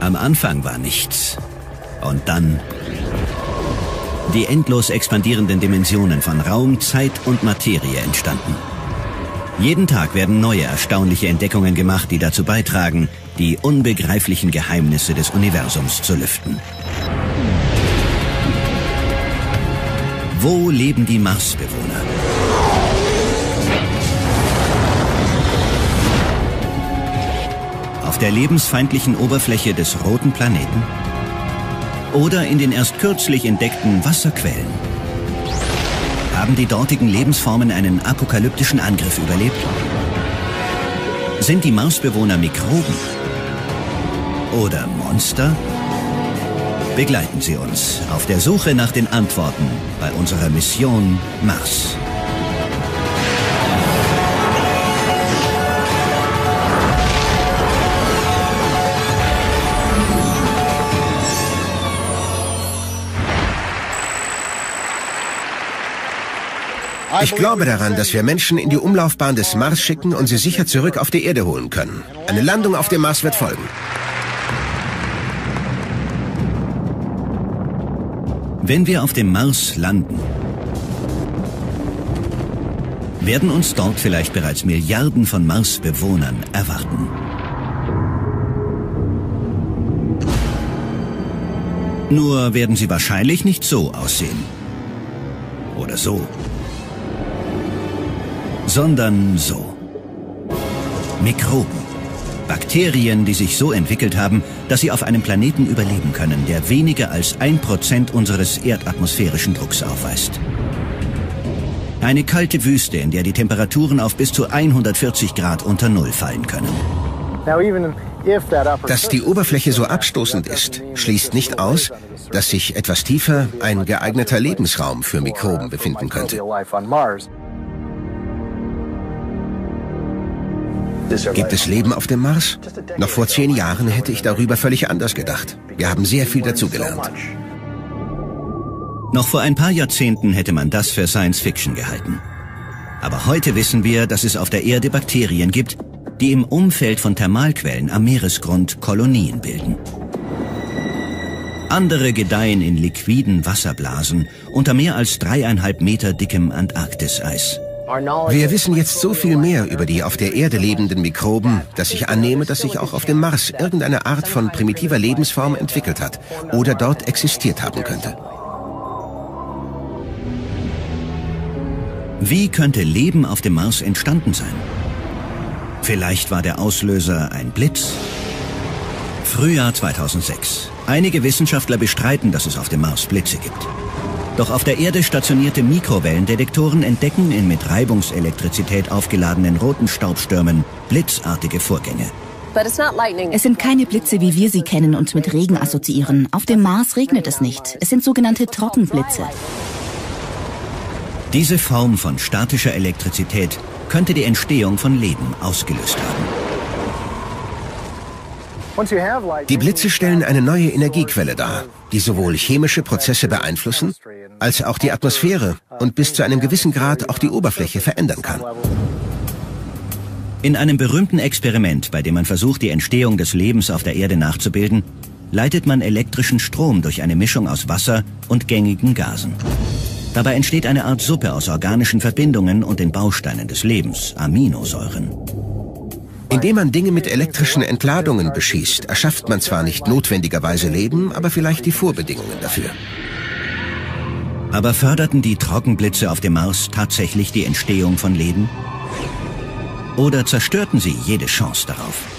Am Anfang war nichts. Und dann die endlos expandierenden Dimensionen von Raum, Zeit und Materie entstanden. Jeden Tag werden neue erstaunliche Entdeckungen gemacht, die dazu beitragen, die unbegreiflichen Geheimnisse des Universums zu lüften. Wo leben die Marsbewohner? Der lebensfeindlichen Oberfläche des roten Planeten? Oder in den erst kürzlich entdeckten Wasserquellen? Haben die dortigen Lebensformen einen apokalyptischen Angriff überlebt? Sind die Marsbewohner Mikroben? Oder Monster? Begleiten Sie uns auf der Suche nach den Antworten bei unserer Mission Mars. Ich glaube daran, dass wir Menschen in die Umlaufbahn des Mars schicken und sie sicher zurück auf die Erde holen können. Eine Landung auf dem Mars wird folgen. Wenn wir auf dem Mars landen, werden uns dort vielleicht bereits Milliarden von Mars-Bewohnern erwarten. Nur werden sie wahrscheinlich nicht so aussehen. Oder so sondern so. Mikroben. Bakterien, die sich so entwickelt haben, dass sie auf einem Planeten überleben können, der weniger als ein Prozent unseres erdatmosphärischen Drucks aufweist. Eine kalte Wüste, in der die Temperaturen auf bis zu 140 Grad unter Null fallen können. Dass die Oberfläche so abstoßend ist, schließt nicht aus, dass sich etwas tiefer ein geeigneter Lebensraum für Mikroben befinden könnte. Gibt es Leben auf dem Mars? Noch vor zehn Jahren hätte ich darüber völlig anders gedacht. Wir haben sehr viel dazugelernt. Noch vor ein paar Jahrzehnten hätte man das für Science Fiction gehalten. Aber heute wissen wir, dass es auf der Erde Bakterien gibt, die im Umfeld von Thermalquellen am Meeresgrund Kolonien bilden. Andere gedeihen in liquiden Wasserblasen unter mehr als dreieinhalb Meter dickem Antarktiseis. Wir wissen jetzt so viel mehr über die auf der Erde lebenden Mikroben, dass ich annehme, dass sich auch auf dem Mars irgendeine Art von primitiver Lebensform entwickelt hat oder dort existiert haben könnte. Wie könnte Leben auf dem Mars entstanden sein? Vielleicht war der Auslöser ein Blitz? Frühjahr 2006. Einige Wissenschaftler bestreiten, dass es auf dem Mars Blitze gibt. Doch auf der Erde stationierte Mikrowellendetektoren entdecken in mit Reibungselektrizität aufgeladenen roten Staubstürmen blitzartige Vorgänge. Es sind keine Blitze, wie wir sie kennen und mit Regen assoziieren. Auf dem Mars regnet es nicht. Es sind sogenannte Trockenblitze. Diese Form von statischer Elektrizität könnte die Entstehung von Leben ausgelöst haben. Die Blitze stellen eine neue Energiequelle dar, die sowohl chemische Prozesse beeinflussen, als auch die Atmosphäre und bis zu einem gewissen Grad auch die Oberfläche verändern kann. In einem berühmten Experiment, bei dem man versucht, die Entstehung des Lebens auf der Erde nachzubilden, leitet man elektrischen Strom durch eine Mischung aus Wasser und gängigen Gasen. Dabei entsteht eine Art Suppe aus organischen Verbindungen und den Bausteinen des Lebens, Aminosäuren. Indem man Dinge mit elektrischen Entladungen beschießt, erschafft man zwar nicht notwendigerweise Leben, aber vielleicht die Vorbedingungen dafür. Aber förderten die Trockenblitze auf dem Mars tatsächlich die Entstehung von Leben? Oder zerstörten sie jede Chance darauf?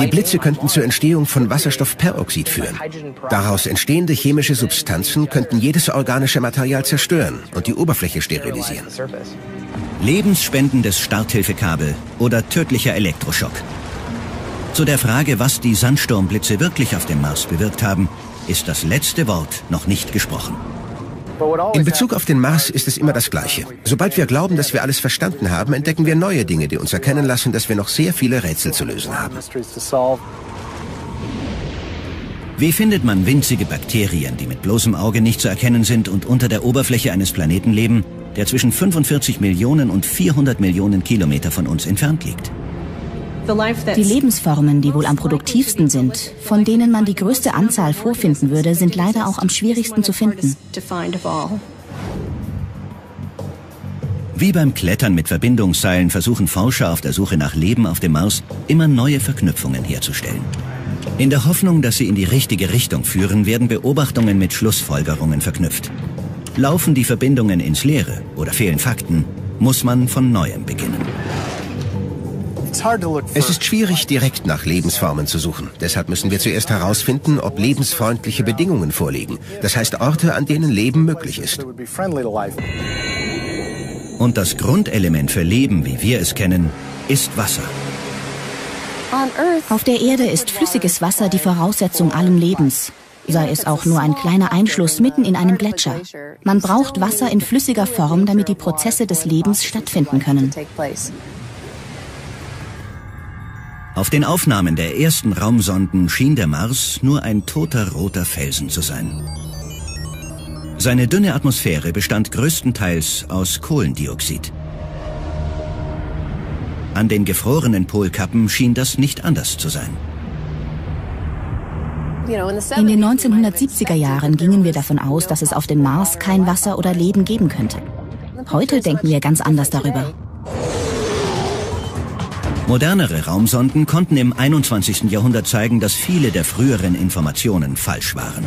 Die Blitze könnten zur Entstehung von Wasserstoffperoxid führen. Daraus entstehende chemische Substanzen könnten jedes organische Material zerstören und die Oberfläche sterilisieren. Lebensspendendes Starthilfekabel oder tödlicher Elektroschock. Zu der Frage, was die Sandsturmblitze wirklich auf dem Mars bewirkt haben, ist das letzte Wort noch nicht gesprochen. In Bezug auf den Mars ist es immer das Gleiche. Sobald wir glauben, dass wir alles verstanden haben, entdecken wir neue Dinge, die uns erkennen lassen, dass wir noch sehr viele Rätsel zu lösen haben. Wie findet man winzige Bakterien, die mit bloßem Auge nicht zu erkennen sind und unter der Oberfläche eines Planeten leben, der zwischen 45 Millionen und 400 Millionen Kilometer von uns entfernt liegt? Die Lebensformen, die wohl am produktivsten sind, von denen man die größte Anzahl vorfinden würde, sind leider auch am schwierigsten zu finden. Wie beim Klettern mit Verbindungsseilen versuchen Forscher auf der Suche nach Leben auf dem Mars immer neue Verknüpfungen herzustellen. In der Hoffnung, dass sie in die richtige Richtung führen, werden Beobachtungen mit Schlussfolgerungen verknüpft. Laufen die Verbindungen ins Leere oder fehlen Fakten, muss man von neuem beginnen. Es ist schwierig, direkt nach Lebensformen zu suchen. Deshalb müssen wir zuerst herausfinden, ob lebensfreundliche Bedingungen vorliegen. Das heißt Orte, an denen Leben möglich ist. Und das Grundelement für Leben, wie wir es kennen, ist Wasser. Auf der Erde ist flüssiges Wasser die Voraussetzung allen Lebens, sei es auch nur ein kleiner Einschluss mitten in einem Gletscher. Man braucht Wasser in flüssiger Form, damit die Prozesse des Lebens stattfinden können. Auf den Aufnahmen der ersten Raumsonden schien der Mars nur ein toter roter Felsen zu sein. Seine dünne Atmosphäre bestand größtenteils aus Kohlendioxid. An den gefrorenen Polkappen schien das nicht anders zu sein. In den 1970er Jahren gingen wir davon aus, dass es auf dem Mars kein Wasser oder Leben geben könnte. Heute denken wir ganz anders darüber. Modernere Raumsonden konnten im 21. Jahrhundert zeigen, dass viele der früheren Informationen falsch waren.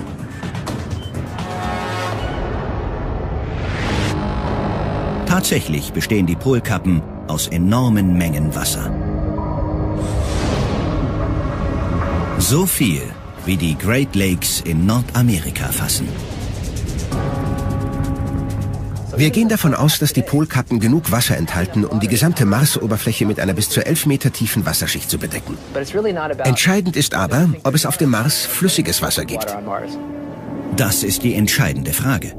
Tatsächlich bestehen die Polkappen aus enormen Mengen Wasser. So viel, wie die Great Lakes in Nordamerika fassen. Wir gehen davon aus, dass die Polkappen genug Wasser enthalten, um die gesamte Marsoberfläche mit einer bis zu elf Meter tiefen Wasserschicht zu bedecken. Entscheidend ist aber, ob es auf dem Mars flüssiges Wasser gibt. Das ist die entscheidende Frage.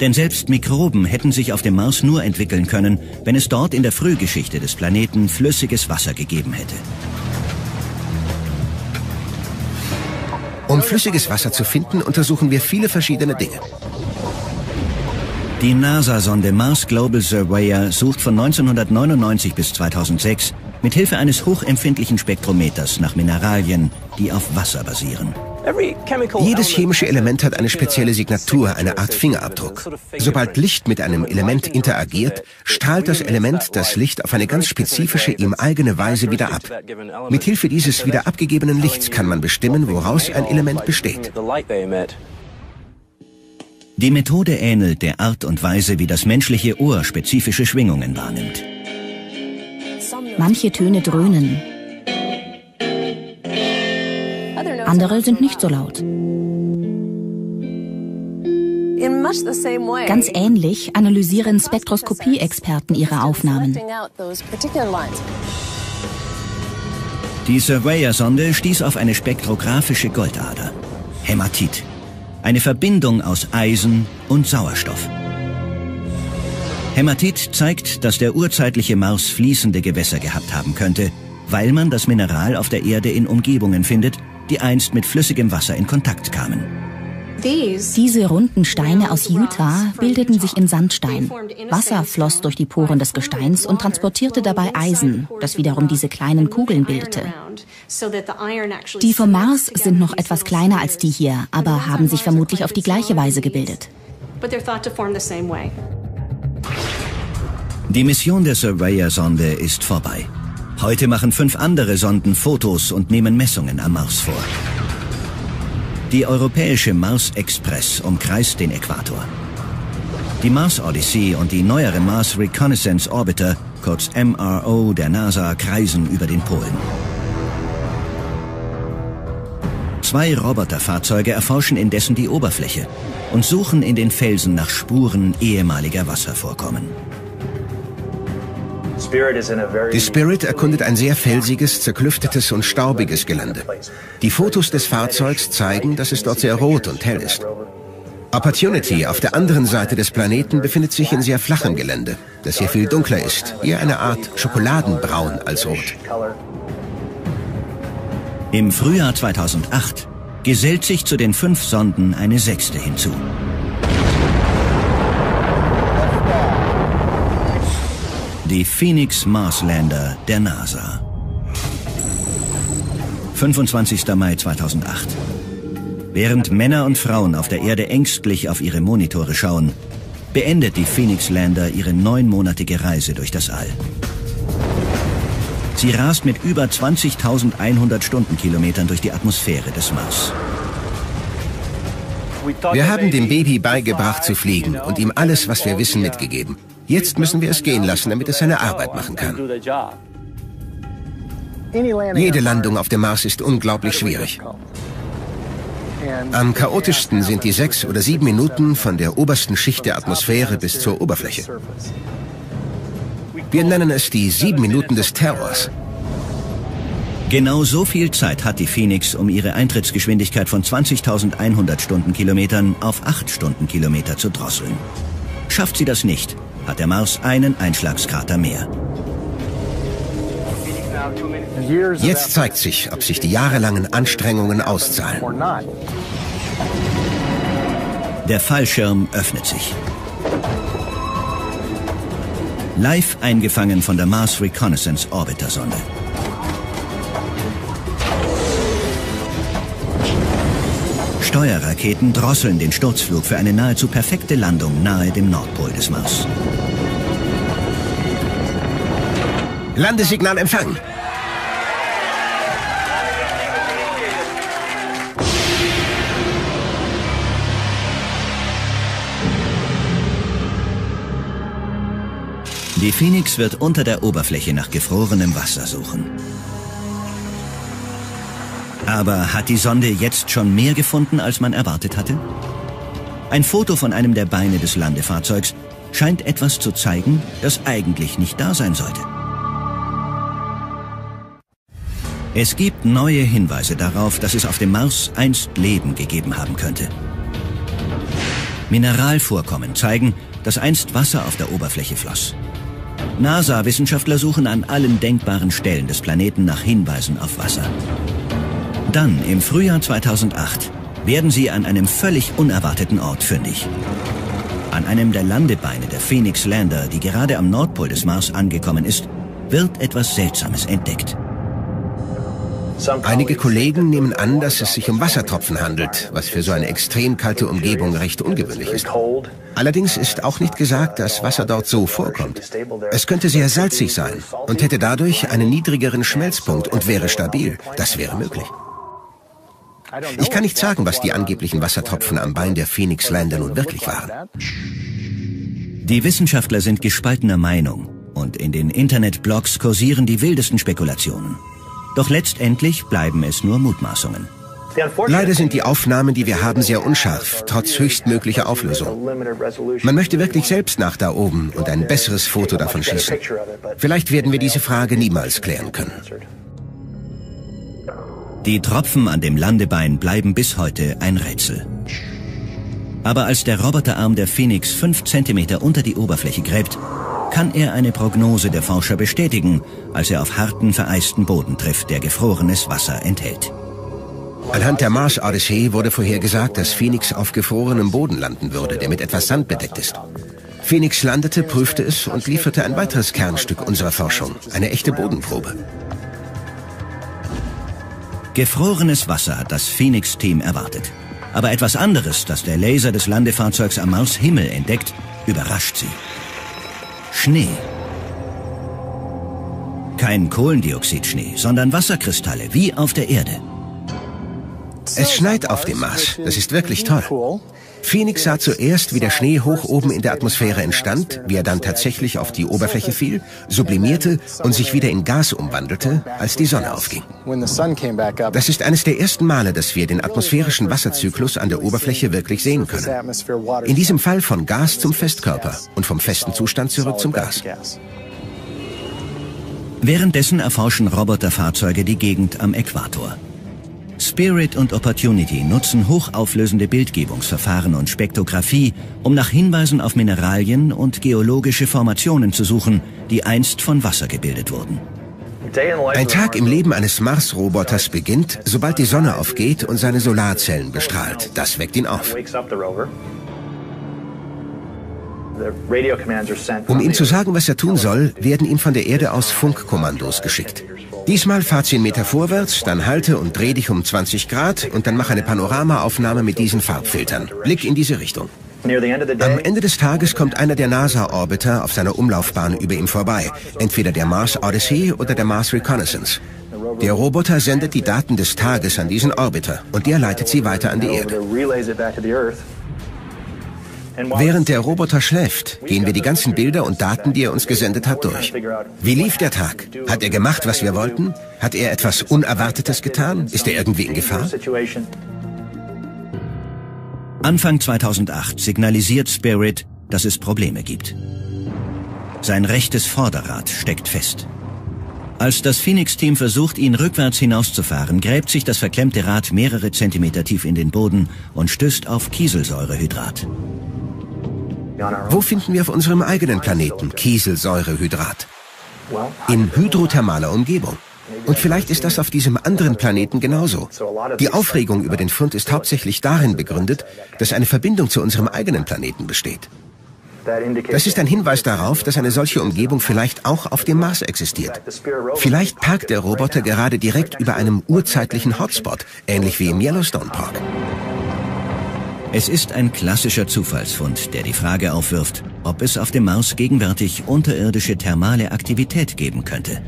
Denn selbst Mikroben hätten sich auf dem Mars nur entwickeln können, wenn es dort in der Frühgeschichte des Planeten flüssiges Wasser gegeben hätte. Um flüssiges Wasser zu finden, untersuchen wir viele verschiedene Dinge. Die NASA-Sonde Mars Global Surveyor sucht von 1999 bis 2006 mit Hilfe eines hochempfindlichen Spektrometers nach Mineralien, die auf Wasser basieren. Jedes chemische Element hat eine spezielle Signatur, eine Art Fingerabdruck. Sobald Licht mit einem Element interagiert, strahlt das Element das Licht auf eine ganz spezifische, ihm eigene Weise wieder ab. Mithilfe dieses wieder abgegebenen Lichts kann man bestimmen, woraus ein Element besteht. Die Methode ähnelt der Art und Weise, wie das menschliche Ohr spezifische Schwingungen wahrnimmt. Manche Töne dröhnen, andere sind nicht so laut. Ganz ähnlich analysieren Spektroskopie-Experten ihre Aufnahmen. Die Surveyor-Sonde stieß auf eine spektrographische Goldader. Hämatit. Eine Verbindung aus Eisen und Sauerstoff. Hämatit zeigt, dass der urzeitliche Mars fließende Gewässer gehabt haben könnte, weil man das Mineral auf der Erde in Umgebungen findet, die einst mit flüssigem Wasser in Kontakt kamen. Diese runden Steine aus Utah bildeten sich in Sandstein. Wasser floss durch die Poren des Gesteins und transportierte dabei Eisen, das wiederum diese kleinen Kugeln bildete. Die vom Mars sind noch etwas kleiner als die hier, aber haben sich vermutlich auf die gleiche Weise gebildet. Die Mission der Surveyor-Sonde ist vorbei. Heute machen fünf andere Sonden Fotos und nehmen Messungen am Mars vor. Die europäische Mars Express umkreist den Äquator. Die Mars Odyssey und die neuere Mars Reconnaissance Orbiter, kurz MRO der NASA, kreisen über den Polen. Zwei Roboterfahrzeuge erforschen indessen die Oberfläche und suchen in den Felsen nach Spuren ehemaliger Wasservorkommen. Die Spirit erkundet ein sehr felsiges, zerklüftetes und staubiges Gelände. Die Fotos des Fahrzeugs zeigen, dass es dort sehr rot und hell ist. Opportunity auf der anderen Seite des Planeten befindet sich in sehr flachem Gelände, das hier viel dunkler ist, eher eine Art Schokoladenbraun als rot. Im Frühjahr 2008 gesellt sich zu den fünf Sonden eine sechste hinzu. Die Phoenix Marslander der NASA. 25. Mai 2008. Während Männer und Frauen auf der Erde ängstlich auf ihre Monitore schauen, beendet die Phoenix Lander ihre neunmonatige Reise durch das All. Sie rast mit über 20.100 Stundenkilometern durch die Atmosphäre des Mars. Wir haben dem Baby beigebracht zu fliegen und ihm alles, was wir wissen, mitgegeben. Jetzt müssen wir es gehen lassen, damit es seine Arbeit machen kann. Jede Landung auf dem Mars ist unglaublich schwierig. Am chaotischsten sind die sechs oder sieben Minuten von der obersten Schicht der Atmosphäre bis zur Oberfläche. Wir nennen es die sieben Minuten des Terrors. Genau so viel Zeit hat die Phoenix, um ihre Eintrittsgeschwindigkeit von 20.100 Stundenkilometern auf 8 Stundenkilometer zu drosseln. Schafft sie das nicht, hat der Mars einen Einschlagskrater mehr. Jetzt zeigt sich, ob sich die jahrelangen Anstrengungen auszahlen. Der Fallschirm öffnet sich. Live eingefangen von der Mars Reconnaissance Orbiter Sonde. Steuerraketen drosseln den Sturzflug für eine nahezu perfekte Landung nahe dem Nordpol des Mars. Landesignal empfangen. Die Phoenix wird unter der Oberfläche nach gefrorenem Wasser suchen. Aber hat die Sonde jetzt schon mehr gefunden, als man erwartet hatte? Ein Foto von einem der Beine des Landefahrzeugs scheint etwas zu zeigen, das eigentlich nicht da sein sollte. Es gibt neue Hinweise darauf, dass es auf dem Mars einst Leben gegeben haben könnte. Mineralvorkommen zeigen, dass einst Wasser auf der Oberfläche floss. NASA-Wissenschaftler suchen an allen denkbaren Stellen des Planeten nach Hinweisen auf Wasser. Dann, im Frühjahr 2008, werden sie an einem völlig unerwarteten Ort fündig. An einem der Landebeine der Phoenix Lander, die gerade am Nordpol des Mars angekommen ist, wird etwas Seltsames entdeckt. Einige Kollegen nehmen an, dass es sich um Wassertropfen handelt, was für so eine extrem kalte Umgebung recht ungewöhnlich ist. Allerdings ist auch nicht gesagt, dass Wasser dort so vorkommt. Es könnte sehr salzig sein und hätte dadurch einen niedrigeren Schmelzpunkt und wäre stabil. Das wäre möglich. Ich kann nicht sagen, was die angeblichen Wassertropfen am Bein der Phoenix Lander nun wirklich waren. Die Wissenschaftler sind gespaltener Meinung und in den Internetblogs kursieren die wildesten Spekulationen. Doch letztendlich bleiben es nur Mutmaßungen. Leider sind die Aufnahmen, die wir haben, sehr unscharf, trotz höchstmöglicher Auflösung. Man möchte wirklich selbst nach da oben und ein besseres Foto davon schießen. Vielleicht werden wir diese Frage niemals klären können. Die Tropfen an dem Landebein bleiben bis heute ein Rätsel. Aber als der Roboterarm der Phoenix fünf Zentimeter unter die Oberfläche gräbt, kann er eine Prognose der Forscher bestätigen, als er auf harten, vereisten Boden trifft, der gefrorenes Wasser enthält. Anhand der Mars-Odyssee wurde vorhergesagt, dass Phoenix auf gefrorenem Boden landen würde, der mit etwas Sand bedeckt ist. Phoenix landete, prüfte es und lieferte ein weiteres Kernstück unserer Forschung, eine echte Bodenprobe. Gefrorenes Wasser hat das Phoenix-Team erwartet. Aber etwas anderes, das der Laser des Landefahrzeugs am Mars Himmel entdeckt, überrascht sie. Schnee. Kein Kohlendioxidschnee, sondern Wasserkristalle, wie auf der Erde. Es schneit auf dem Mars. Das ist wirklich toll. Phoenix sah zuerst, wie der Schnee hoch oben in der Atmosphäre entstand, wie er dann tatsächlich auf die Oberfläche fiel, sublimierte und sich wieder in Gas umwandelte, als die Sonne aufging. Das ist eines der ersten Male, dass wir den atmosphärischen Wasserzyklus an der Oberfläche wirklich sehen können. In diesem Fall von Gas zum Festkörper und vom festen Zustand zurück zum Gas. Währenddessen erforschen Roboterfahrzeuge die Gegend am Äquator. Spirit und Opportunity nutzen hochauflösende Bildgebungsverfahren und Spektrographie, um nach Hinweisen auf Mineralien und geologische Formationen zu suchen, die einst von Wasser gebildet wurden. Ein Tag im Leben eines Mars-Roboters beginnt, sobald die Sonne aufgeht und seine Solarzellen bestrahlt. Das weckt ihn auf. Um ihm zu sagen, was er tun soll, werden ihm von der Erde aus Funkkommandos geschickt. Diesmal fahr 10 Meter vorwärts, dann halte und dreh dich um 20 Grad und dann mach eine Panoramaaufnahme mit diesen Farbfiltern. Blick in diese Richtung. Am Ende des Tages kommt einer der NASA-Orbiter auf seiner Umlaufbahn über ihm vorbei. Entweder der Mars Odyssey oder der Mars Reconnaissance. Der Roboter sendet die Daten des Tages an diesen Orbiter und der leitet sie weiter an die Erde. Während der Roboter schläft, gehen wir die ganzen Bilder und Daten, die er uns gesendet hat, durch. Wie lief der Tag? Hat er gemacht, was wir wollten? Hat er etwas Unerwartetes getan? Ist er irgendwie in Gefahr? Anfang 2008 signalisiert Spirit, dass es Probleme gibt. Sein rechtes Vorderrad steckt fest. Als das Phoenix-Team versucht, ihn rückwärts hinauszufahren, gräbt sich das verklemmte Rad mehrere Zentimeter tief in den Boden und stößt auf Kieselsäurehydrat. Wo finden wir auf unserem eigenen Planeten Kieselsäurehydrat? In hydrothermaler Umgebung. Und vielleicht ist das auf diesem anderen Planeten genauso. Die Aufregung über den Fund ist hauptsächlich darin begründet, dass eine Verbindung zu unserem eigenen Planeten besteht. Das ist ein Hinweis darauf, dass eine solche Umgebung vielleicht auch auf dem Mars existiert. Vielleicht parkt der Roboter gerade direkt über einem urzeitlichen Hotspot, ähnlich wie im Yellowstone Park. Es ist ein klassischer Zufallsfund, der die Frage aufwirft, ob es auf dem Mars gegenwärtig unterirdische thermale Aktivität geben könnte.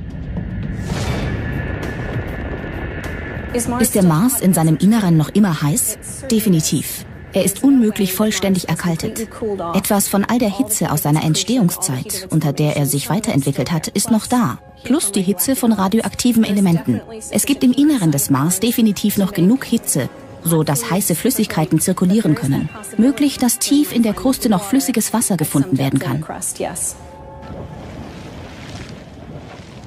Ist der Mars in seinem Inneren noch immer heiß? Definitiv. Er ist unmöglich vollständig erkaltet. Etwas von all der Hitze aus seiner Entstehungszeit, unter der er sich weiterentwickelt hat, ist noch da. Plus die Hitze von radioaktiven Elementen. Es gibt im Inneren des Mars definitiv noch genug Hitze, so dass heiße Flüssigkeiten zirkulieren können. Möglich, dass tief in der Kruste noch flüssiges Wasser gefunden werden kann.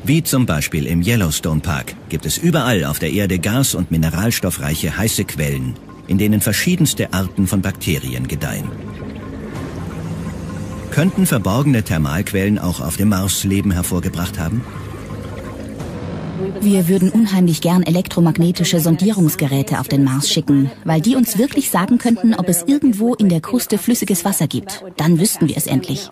Wie zum Beispiel im Yellowstone Park gibt es überall auf der Erde gas- und mineralstoffreiche heiße Quellen, in denen verschiedenste Arten von Bakterien gedeihen. Könnten verborgene Thermalquellen auch auf dem Mars Leben hervorgebracht haben? Wir würden unheimlich gern elektromagnetische Sondierungsgeräte auf den Mars schicken, weil die uns wirklich sagen könnten, ob es irgendwo in der Kruste flüssiges Wasser gibt. Dann wüssten wir es endlich.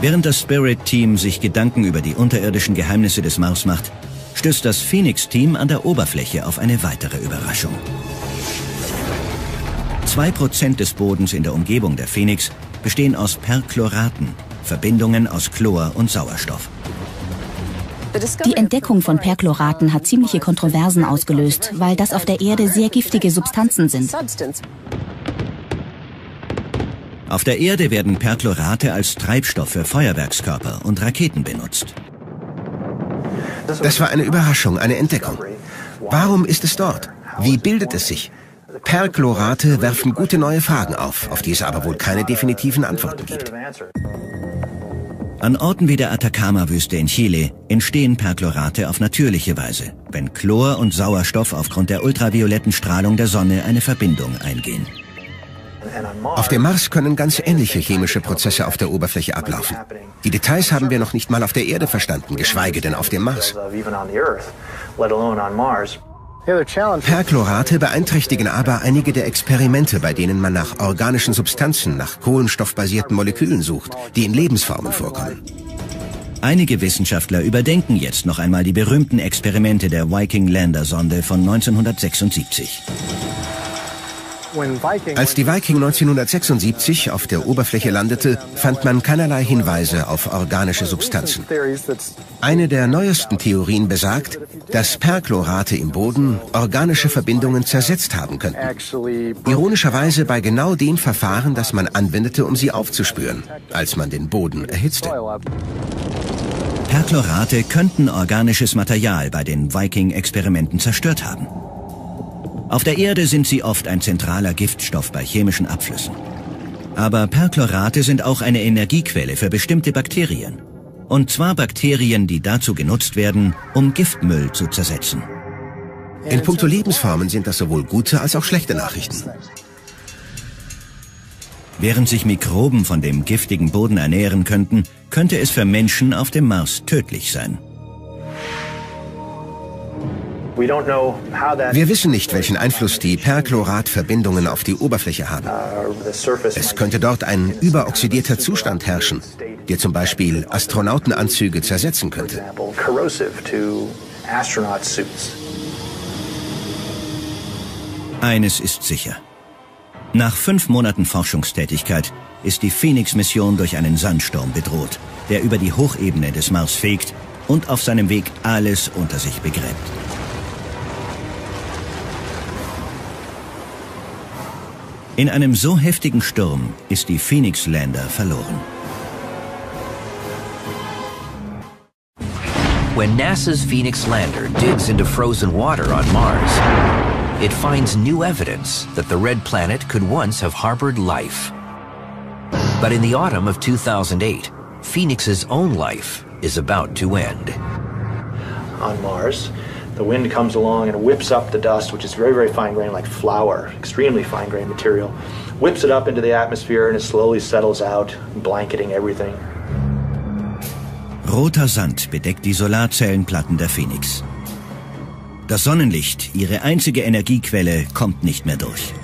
Während das Spirit-Team sich Gedanken über die unterirdischen Geheimnisse des Mars macht, stößt das Phoenix-Team an der Oberfläche auf eine weitere Überraschung. Zwei Prozent des Bodens in der Umgebung der Phoenix bestehen aus Perchloraten, Verbindungen aus Chlor und Sauerstoff. Die Entdeckung von Perchloraten hat ziemliche Kontroversen ausgelöst, weil das auf der Erde sehr giftige Substanzen sind. Auf der Erde werden Perchlorate als Treibstoff für Feuerwerkskörper und Raketen benutzt. Das war eine Überraschung, eine Entdeckung. Warum ist es dort? Wie bildet es sich? Perchlorate werfen gute neue Fragen auf, auf die es aber wohl keine definitiven Antworten gibt. An Orten wie der Atacama-Wüste in Chile entstehen Perchlorate auf natürliche Weise, wenn Chlor und Sauerstoff aufgrund der ultravioletten Strahlung der Sonne eine Verbindung eingehen. Auf dem Mars können ganz ähnliche chemische Prozesse auf der Oberfläche ablaufen. Die Details haben wir noch nicht mal auf der Erde verstanden, geschweige denn auf dem Mars. Perchlorate beeinträchtigen aber einige der Experimente, bei denen man nach organischen Substanzen, nach kohlenstoffbasierten Molekülen sucht, die in Lebensformen vorkommen. Einige Wissenschaftler überdenken jetzt noch einmal die berühmten Experimente der Viking Lander Sonde von 1976. Als die Viking 1976 auf der Oberfläche landete, fand man keinerlei Hinweise auf organische Substanzen. Eine der neuesten Theorien besagt, dass Perchlorate im Boden organische Verbindungen zersetzt haben könnten. Ironischerweise bei genau dem Verfahren, das man anwendete, um sie aufzuspüren, als man den Boden erhitzte. Perchlorate könnten organisches Material bei den Viking-Experimenten zerstört haben. Auf der Erde sind sie oft ein zentraler Giftstoff bei chemischen Abflüssen. Aber Perchlorate sind auch eine Energiequelle für bestimmte Bakterien. Und zwar Bakterien, die dazu genutzt werden, um Giftmüll zu zersetzen. In puncto Lebensformen sind das sowohl gute als auch schlechte Nachrichten. Während sich Mikroben von dem giftigen Boden ernähren könnten, könnte es für Menschen auf dem Mars tödlich sein. Wir wissen nicht, welchen Einfluss die Perchloratverbindungen auf die Oberfläche haben. Es könnte dort ein überoxidierter Zustand herrschen, der zum Beispiel Astronautenanzüge zersetzen könnte. Eines ist sicher. Nach fünf Monaten Forschungstätigkeit ist die Phoenix-Mission durch einen Sandsturm bedroht, der über die Hochebene des Mars fegt und auf seinem Weg alles unter sich begräbt. In einem so heftigen Sturm ist die Phoenix Lander verloren. When NASA's Phoenix lander digs into frozen water on Mars, it finds new evidence that the red planet could once have harbored life. But in the autumn of 2008, Phoenix's own life is about to end. On Mars, the wind comes along and whips up the dust, which is very, very fine grained, like flour, extremely fine grained material, whips it up into the atmosphere and it slowly settles out, blanketing everything. Roter Sand bedeckt die Solarzellenplatten der Phoenix. Das Sonnenlicht, ihre einzige Energiequelle, kommt nicht mehr durch.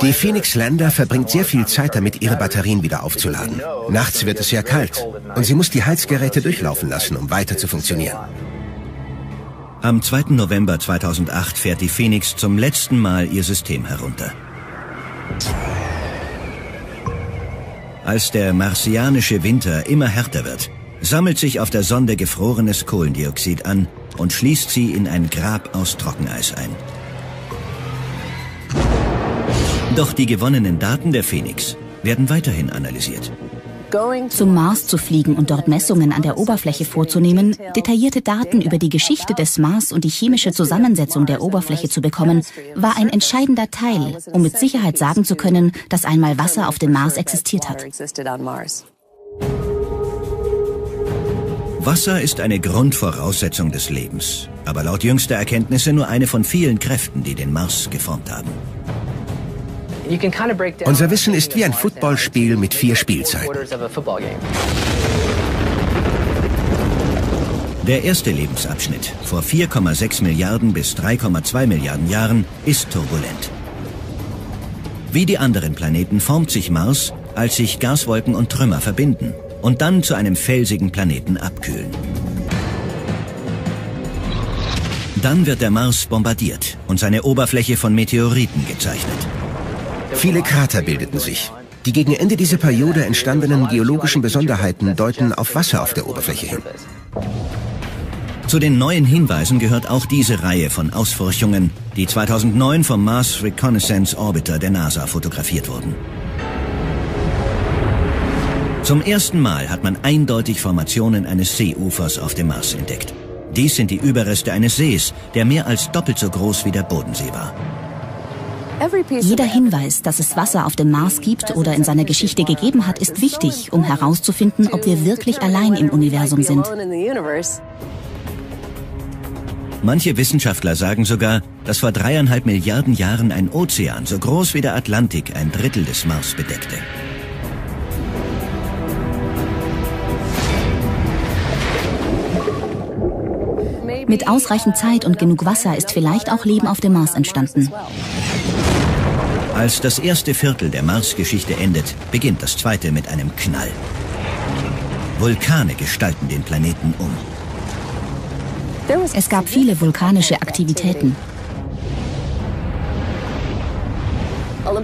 Die Phoenix Lander verbringt sehr viel Zeit damit, ihre Batterien wieder aufzuladen. Nachts wird es sehr kalt und sie muss die Heizgeräte durchlaufen lassen, um weiter zu funktionieren. Am 2. November 2008 fährt die Phoenix zum letzten Mal ihr System herunter. Als der martianische Winter immer härter wird, sammelt sich auf der Sonde gefrorenes Kohlendioxid an und schließt sie in ein Grab aus Trockeneis ein. Doch die gewonnenen Daten der Phoenix werden weiterhin analysiert. Zum Mars zu fliegen und dort Messungen an der Oberfläche vorzunehmen, detaillierte Daten über die Geschichte des Mars und die chemische Zusammensetzung der Oberfläche zu bekommen, war ein entscheidender Teil, um mit Sicherheit sagen zu können, dass einmal Wasser auf dem Mars existiert hat. Wasser ist eine Grundvoraussetzung des Lebens, aber laut jüngster Erkenntnisse nur eine von vielen Kräften, die den Mars geformt haben. Unser Wissen ist wie ein Footballspiel mit vier Spielzeiten. Der erste Lebensabschnitt, vor 4,6 Milliarden bis 3,2 Milliarden Jahren, ist turbulent. Wie die anderen Planeten formt sich Mars, als sich Gaswolken und Trümmer verbinden und dann zu einem felsigen Planeten abkühlen. Dann wird der Mars bombardiert und seine Oberfläche von Meteoriten gezeichnet. Viele Krater bildeten sich. Die gegen Ende dieser Periode entstandenen geologischen Besonderheiten deuten auf Wasser auf der Oberfläche hin. Zu den neuen Hinweisen gehört auch diese Reihe von Ausforschungen, die 2009 vom Mars Reconnaissance Orbiter der NASA fotografiert wurden. Zum ersten Mal hat man eindeutig Formationen eines Seeufers auf dem Mars entdeckt. Dies sind die Überreste eines Sees, der mehr als doppelt so groß wie der Bodensee war. Jeder Hinweis, dass es Wasser auf dem Mars gibt oder in seiner Geschichte gegeben hat, ist wichtig, um herauszufinden, ob wir wirklich allein im Universum sind. Manche Wissenschaftler sagen sogar, dass vor dreieinhalb Milliarden Jahren ein Ozean so groß wie der Atlantik ein Drittel des Mars bedeckte. Mit ausreichend Zeit und genug Wasser ist vielleicht auch Leben auf dem Mars entstanden. Als das erste Viertel der Mars-Geschichte endet, beginnt das zweite mit einem Knall. Vulkane gestalten den Planeten um. Es gab viele vulkanische Aktivitäten.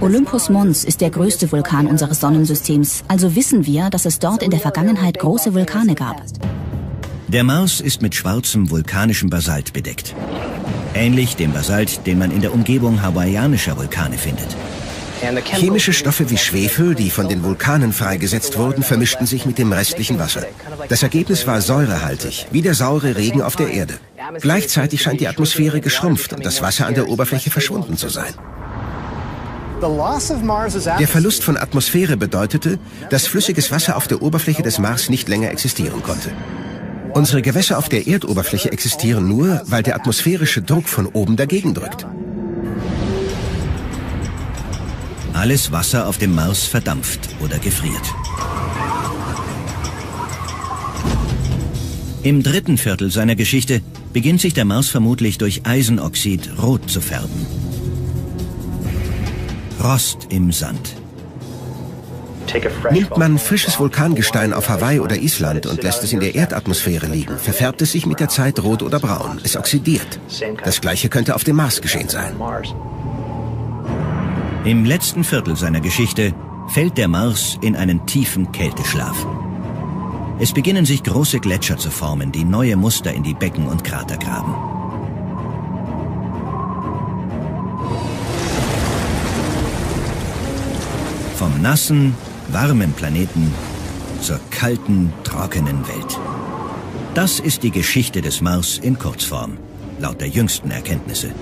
Olympus Mons ist der größte Vulkan unseres Sonnensystems, also wissen wir, dass es dort in der Vergangenheit große Vulkane gab. Der Mars ist mit schwarzem vulkanischem Basalt bedeckt. Ähnlich dem Basalt, den man in der Umgebung hawaiianischer Vulkane findet. Chemische Stoffe wie Schwefel, die von den Vulkanen freigesetzt wurden, vermischten sich mit dem restlichen Wasser. Das Ergebnis war säurehaltig, wie der saure Regen auf der Erde. Gleichzeitig scheint die Atmosphäre geschrumpft und das Wasser an der Oberfläche verschwunden zu sein. Der Verlust von Atmosphäre bedeutete, dass flüssiges Wasser auf der Oberfläche des Mars nicht länger existieren konnte. Unsere Gewässer auf der Erdoberfläche existieren nur, weil der atmosphärische Druck von oben dagegen drückt. Alles Wasser auf dem Mars verdampft oder gefriert. Im dritten Viertel seiner Geschichte beginnt sich der Mars vermutlich durch Eisenoxid rot zu färben. Rost im Sand. Nimmt man frisches Vulkangestein auf Hawaii oder Island und lässt es in der Erdatmosphäre liegen, verfärbt es sich mit der Zeit rot oder braun. Es oxidiert. Das gleiche könnte auf dem Mars geschehen sein. Im letzten Viertel seiner Geschichte fällt der Mars in einen tiefen Kälteschlaf. Es beginnen sich große Gletscher zu formen, die neue Muster in die Becken und Krater graben. Vom nassen, warmen Planeten zur kalten, trockenen Welt. Das ist die Geschichte des Mars in Kurzform, laut der jüngsten Erkenntnisse.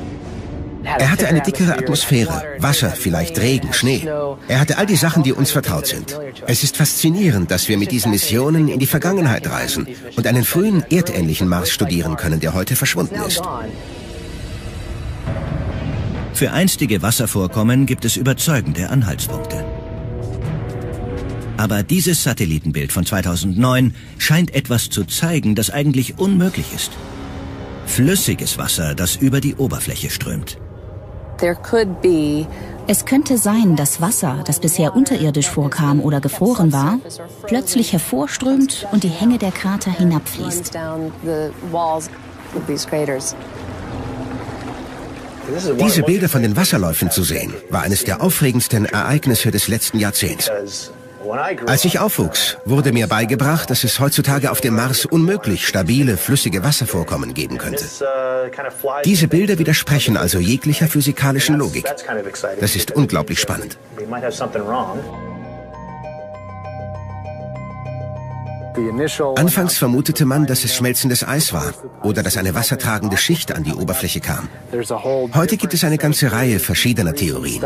Er hatte eine dickere Atmosphäre, Wasser, vielleicht Regen, Schnee. Er hatte all die Sachen, die uns vertraut sind. Es ist faszinierend, dass wir mit diesen Missionen in die Vergangenheit reisen und einen frühen erdähnlichen Mars studieren können, der heute verschwunden ist. Für einstige Wasservorkommen gibt es überzeugende Anhaltspunkte. Aber dieses Satellitenbild von 2009 scheint etwas zu zeigen, das eigentlich unmöglich ist. Flüssiges Wasser, das über die Oberfläche strömt. Es könnte sein, dass Wasser, das bisher unterirdisch vorkam oder gefroren war, plötzlich hervorströmt und die Hänge der Krater hinabfließt. Diese Bilder von den Wasserläufen zu sehen, war eines der aufregendsten Ereignisse des letzten Jahrzehnts. Als ich aufwuchs, wurde mir beigebracht, dass es heutzutage auf dem Mars unmöglich stabile, flüssige Wasservorkommen geben könnte. Diese Bilder widersprechen also jeglicher physikalischen Logik. Das ist unglaublich spannend. Anfangs vermutete man, dass es schmelzendes Eis war oder dass eine wassertragende Schicht an die Oberfläche kam. Heute gibt es eine ganze Reihe verschiedener Theorien.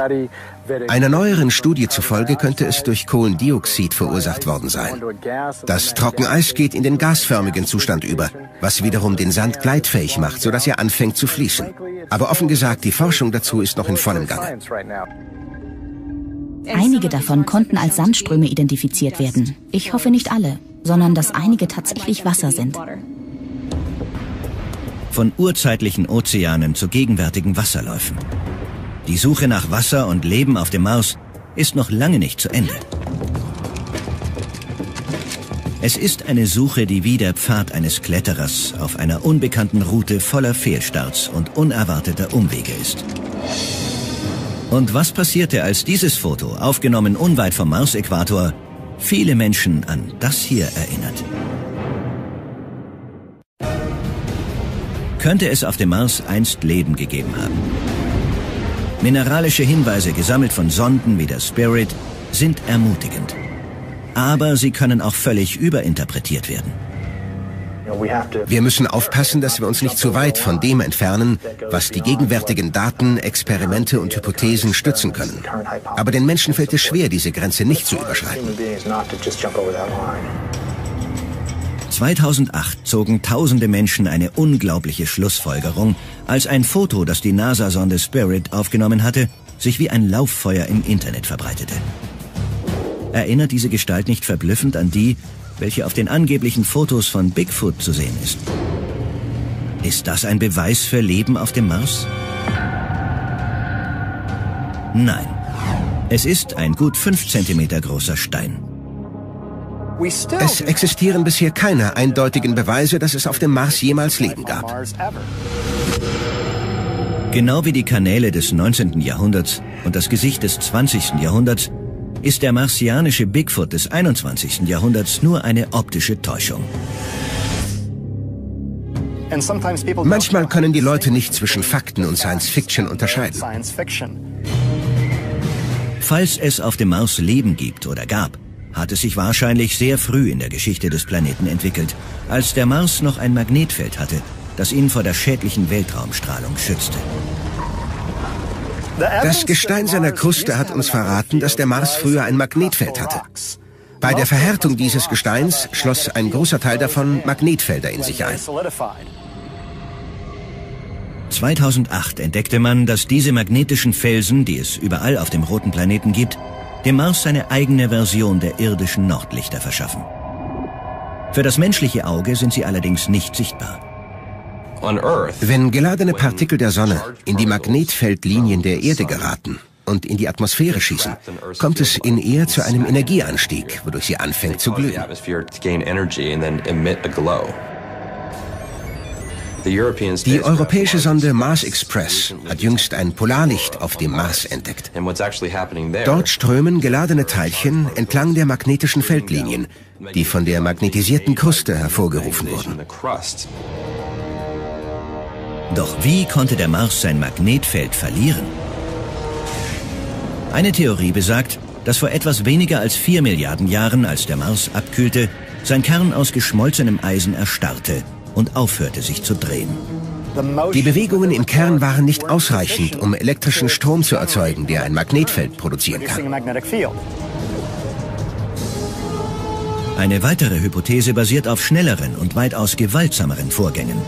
Einer neueren Studie zufolge könnte es durch Kohlendioxid verursacht worden sein. Das Trockeneis geht in den gasförmigen Zustand über, was wiederum den Sand gleitfähig macht, sodass er anfängt zu fließen. Aber offen gesagt, die Forschung dazu ist noch in vollem Gange. Einige davon konnten als Sandströme identifiziert werden. Ich hoffe nicht alle sondern dass einige tatsächlich Wasser sind. Von urzeitlichen Ozeanen zu gegenwärtigen Wasserläufen. Die Suche nach Wasser und Leben auf dem Mars ist noch lange nicht zu Ende. Es ist eine Suche, die wie der Pfad eines Kletterers auf einer unbekannten Route voller Fehlstarts und unerwarteter Umwege ist. Und was passierte, als dieses Foto, aufgenommen unweit vom Mars-Äquator, viele Menschen an das hier erinnert. Könnte es auf dem Mars einst Leben gegeben haben? Mineralische Hinweise gesammelt von Sonden wie der Spirit sind ermutigend. Aber sie können auch völlig überinterpretiert werden. Wir müssen aufpassen, dass wir uns nicht zu weit von dem entfernen, was die gegenwärtigen Daten, Experimente und Hypothesen stützen können. Aber den Menschen fällt es schwer, diese Grenze nicht zu überschreiten. 2008 zogen tausende Menschen eine unglaubliche Schlussfolgerung, als ein Foto, das die NASA-Sonde Spirit aufgenommen hatte, sich wie ein Lauffeuer im Internet verbreitete. Erinnert diese Gestalt nicht verblüffend an die, welche auf den angeblichen Fotos von Bigfoot zu sehen ist. Ist das ein Beweis für Leben auf dem Mars? Nein. Es ist ein gut 5 cm großer Stein. Es existieren bisher keine eindeutigen Beweise, dass es auf dem Mars jemals Leben gab. Genau wie die Kanäle des 19. Jahrhunderts und das Gesicht des 20. Jahrhunderts ist der martianische Bigfoot des 21. Jahrhunderts nur eine optische Täuschung. Manchmal können die Leute nicht zwischen Fakten und Science Fiction unterscheiden. Falls es auf dem Mars Leben gibt oder gab, hat es sich wahrscheinlich sehr früh in der Geschichte des Planeten entwickelt, als der Mars noch ein Magnetfeld hatte, das ihn vor der schädlichen Weltraumstrahlung schützte. Das Gestein seiner Kruste hat uns verraten, dass der Mars früher ein Magnetfeld hatte. Bei der Verhärtung dieses Gesteins schloss ein großer Teil davon Magnetfelder in sich ein. 2008 entdeckte man, dass diese magnetischen Felsen, die es überall auf dem roten Planeten gibt, dem Mars seine eigene Version der irdischen Nordlichter verschaffen. Für das menschliche Auge sind sie allerdings nicht sichtbar. Wenn geladene Partikel der Sonne in die Magnetfeldlinien der Erde geraten und in die Atmosphäre schießen, kommt es in ihr zu einem Energieanstieg, wodurch sie anfängt zu glühen. Die europäische Sonde Mars Express hat jüngst ein Polarlicht auf dem Mars entdeckt. Dort strömen geladene Teilchen entlang der magnetischen Feldlinien, die von der magnetisierten Kruste hervorgerufen wurden. Doch wie konnte der Mars sein Magnetfeld verlieren? Eine Theorie besagt, dass vor etwas weniger als vier Milliarden Jahren, als der Mars abkühlte, sein Kern aus geschmolzenem Eisen erstarrte und aufhörte sich zu drehen. Die Bewegungen im Kern waren nicht ausreichend, um elektrischen Strom zu erzeugen, der ein Magnetfeld produzieren kann. Eine weitere Hypothese basiert auf schnelleren und weitaus gewaltsameren Vorgängen.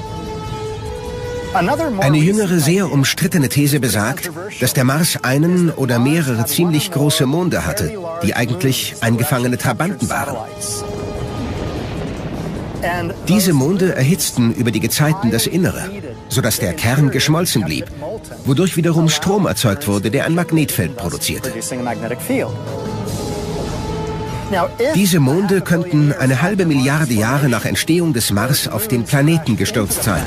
Eine jüngere, sehr umstrittene These besagt, dass der Mars einen oder mehrere ziemlich große Monde hatte, die eigentlich eingefangene Trabanten waren. Diese Monde erhitzten über die Gezeiten das Innere, sodass der Kern geschmolzen blieb, wodurch wiederum Strom erzeugt wurde, der ein Magnetfeld produzierte. Diese Monde könnten eine halbe Milliarde Jahre nach Entstehung des Mars auf den Planeten gestürzt sein,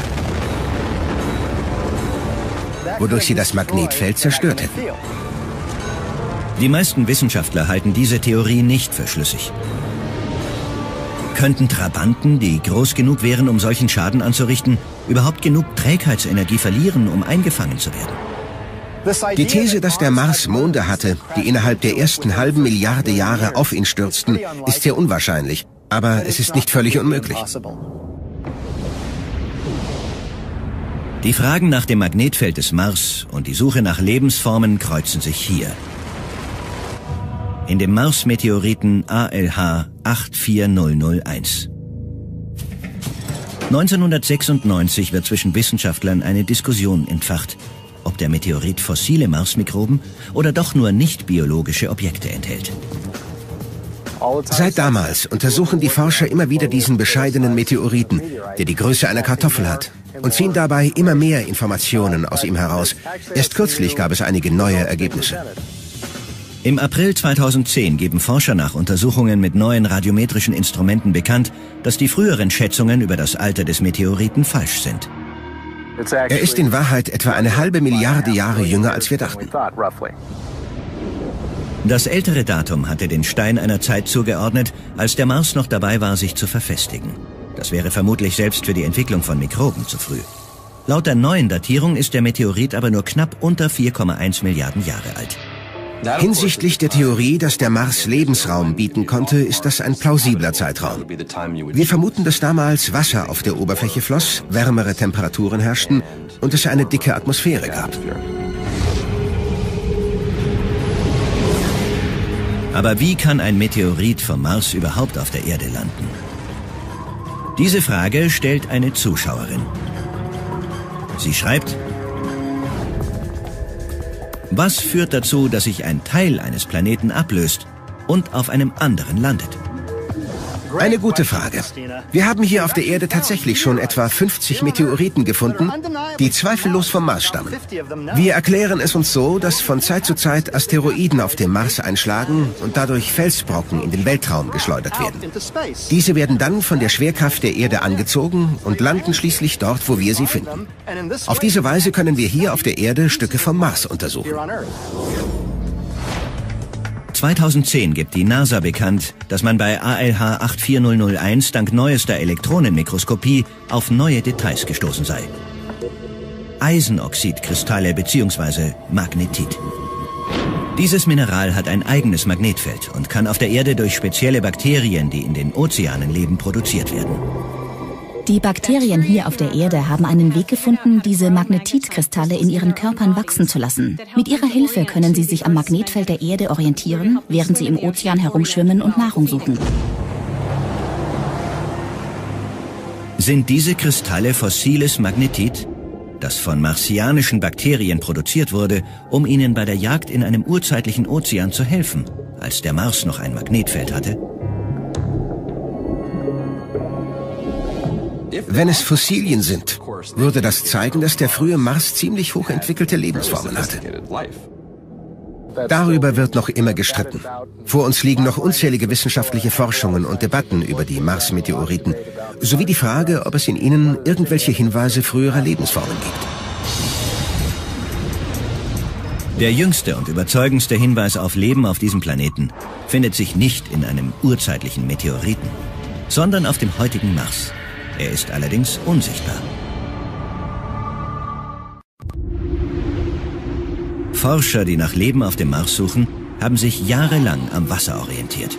wodurch sie das Magnetfeld zerstört hätten. Die meisten Wissenschaftler halten diese Theorie nicht für schlüssig. Könnten Trabanten, die groß genug wären, um solchen Schaden anzurichten, überhaupt genug Trägheitsenergie verlieren, um eingefangen zu werden? Die These, dass der Mars Monde hatte, die innerhalb der ersten halben Milliarde Jahre auf ihn stürzten, ist sehr unwahrscheinlich. Aber es ist nicht völlig unmöglich. Die Fragen nach dem Magnetfeld des Mars und die Suche nach Lebensformen kreuzen sich hier in dem Mars-Meteoriten ALH 84001. 1996 wird zwischen Wissenschaftlern eine Diskussion entfacht, ob der Meteorit fossile Marsmikroben oder doch nur nicht biologische Objekte enthält. Seit damals untersuchen die Forscher immer wieder diesen bescheidenen Meteoriten, der die Größe einer Kartoffel hat, und ziehen dabei immer mehr Informationen aus ihm heraus. Erst kürzlich gab es einige neue Ergebnisse. Im April 2010 geben Forscher nach Untersuchungen mit neuen radiometrischen Instrumenten bekannt, dass die früheren Schätzungen über das Alter des Meteoriten falsch sind. Er ist in Wahrheit etwa eine halbe Milliarde Jahre jünger, als wir dachten. Das ältere Datum hatte den Stein einer Zeit zugeordnet, als der Mars noch dabei war, sich zu verfestigen. Das wäre vermutlich selbst für die Entwicklung von Mikroben zu früh. Laut der neuen Datierung ist der Meteorit aber nur knapp unter 4,1 Milliarden Jahre alt. Hinsichtlich der Theorie, dass der Mars Lebensraum bieten konnte, ist das ein plausibler Zeitraum. Wir vermuten, dass damals Wasser auf der Oberfläche floss, wärmere Temperaturen herrschten und es eine dicke Atmosphäre gab. Aber wie kann ein Meteorit vom Mars überhaupt auf der Erde landen? Diese Frage stellt eine Zuschauerin. Sie schreibt, was führt dazu, dass sich ein Teil eines Planeten ablöst und auf einem anderen landet? Eine gute Frage. Wir haben hier auf der Erde tatsächlich schon etwa 50 Meteoriten gefunden, die zweifellos vom Mars stammen. Wir erklären es uns so, dass von Zeit zu Zeit Asteroiden auf dem Mars einschlagen und dadurch Felsbrocken in den Weltraum geschleudert werden. Diese werden dann von der Schwerkraft der Erde angezogen und landen schließlich dort, wo wir sie finden. Auf diese Weise können wir hier auf der Erde Stücke vom Mars untersuchen. 2010 gibt die NASA bekannt, dass man bei ALH 84001 dank neuester Elektronenmikroskopie auf neue Details gestoßen sei. Eisenoxidkristalle bzw. Magnetit. Dieses Mineral hat ein eigenes Magnetfeld und kann auf der Erde durch spezielle Bakterien, die in den Ozeanen leben, produziert werden. Die Bakterien hier auf der Erde haben einen Weg gefunden, diese Magnetitkristalle in ihren Körpern wachsen zu lassen. Mit ihrer Hilfe können sie sich am Magnetfeld der Erde orientieren, während sie im Ozean herumschwimmen und Nahrung suchen. Sind diese Kristalle fossiles Magnetit, das von martianischen Bakterien produziert wurde, um ihnen bei der Jagd in einem urzeitlichen Ozean zu helfen, als der Mars noch ein Magnetfeld hatte? Wenn es Fossilien sind, würde das zeigen, dass der frühe Mars ziemlich hochentwickelte Lebensformen hatte. Darüber wird noch immer gestritten. Vor uns liegen noch unzählige wissenschaftliche Forschungen und Debatten über die Mars-Meteoriten, sowie die Frage, ob es in ihnen irgendwelche Hinweise früherer Lebensformen gibt. Der jüngste und überzeugendste Hinweis auf Leben auf diesem Planeten findet sich nicht in einem urzeitlichen Meteoriten, sondern auf dem heutigen Mars. Er ist allerdings unsichtbar. Forscher, die nach Leben auf dem Mars suchen, haben sich jahrelang am Wasser orientiert.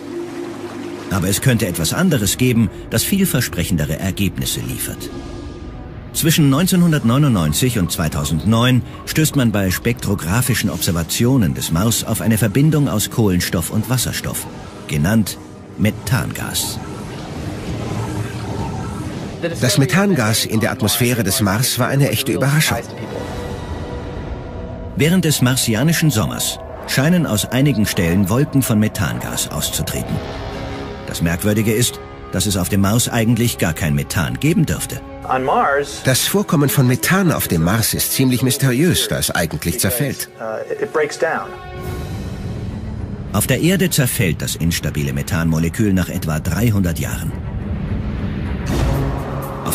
Aber es könnte etwas anderes geben, das vielversprechendere Ergebnisse liefert. Zwischen 1999 und 2009 stößt man bei spektrographischen Observationen des Mars auf eine Verbindung aus Kohlenstoff und Wasserstoff, genannt Methangas. Das Methangas in der Atmosphäre des Mars war eine echte Überraschung. Während des marsianischen Sommers scheinen aus einigen Stellen Wolken von Methangas auszutreten. Das Merkwürdige ist, dass es auf dem Mars eigentlich gar kein Methan geben dürfte. Das Vorkommen von Methan auf dem Mars ist ziemlich mysteriös, da es eigentlich zerfällt. Uh, auf der Erde zerfällt das instabile Methanmolekül nach etwa 300 Jahren.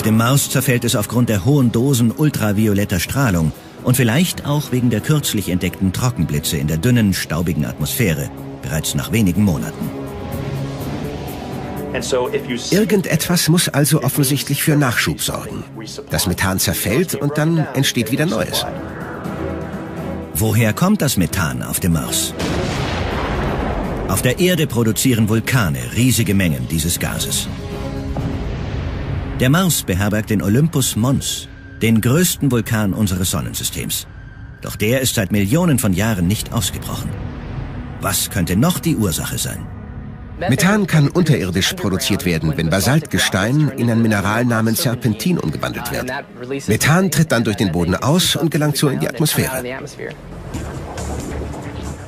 Auf dem Mars zerfällt es aufgrund der hohen Dosen ultravioletter Strahlung und vielleicht auch wegen der kürzlich entdeckten Trockenblitze in der dünnen, staubigen Atmosphäre, bereits nach wenigen Monaten. Irgendetwas muss also offensichtlich für Nachschub sorgen. Das Methan zerfällt und dann entsteht wieder Neues. Woher kommt das Methan auf dem Mars? Auf der Erde produzieren Vulkane riesige Mengen dieses Gases. Der Mars beherbergt den Olympus Mons, den größten Vulkan unseres Sonnensystems. Doch der ist seit Millionen von Jahren nicht ausgebrochen. Was könnte noch die Ursache sein? Methan kann unterirdisch produziert werden, wenn Basaltgestein in ein Mineral namens Serpentin umgewandelt wird. Methan tritt dann durch den Boden aus und gelangt so in die Atmosphäre.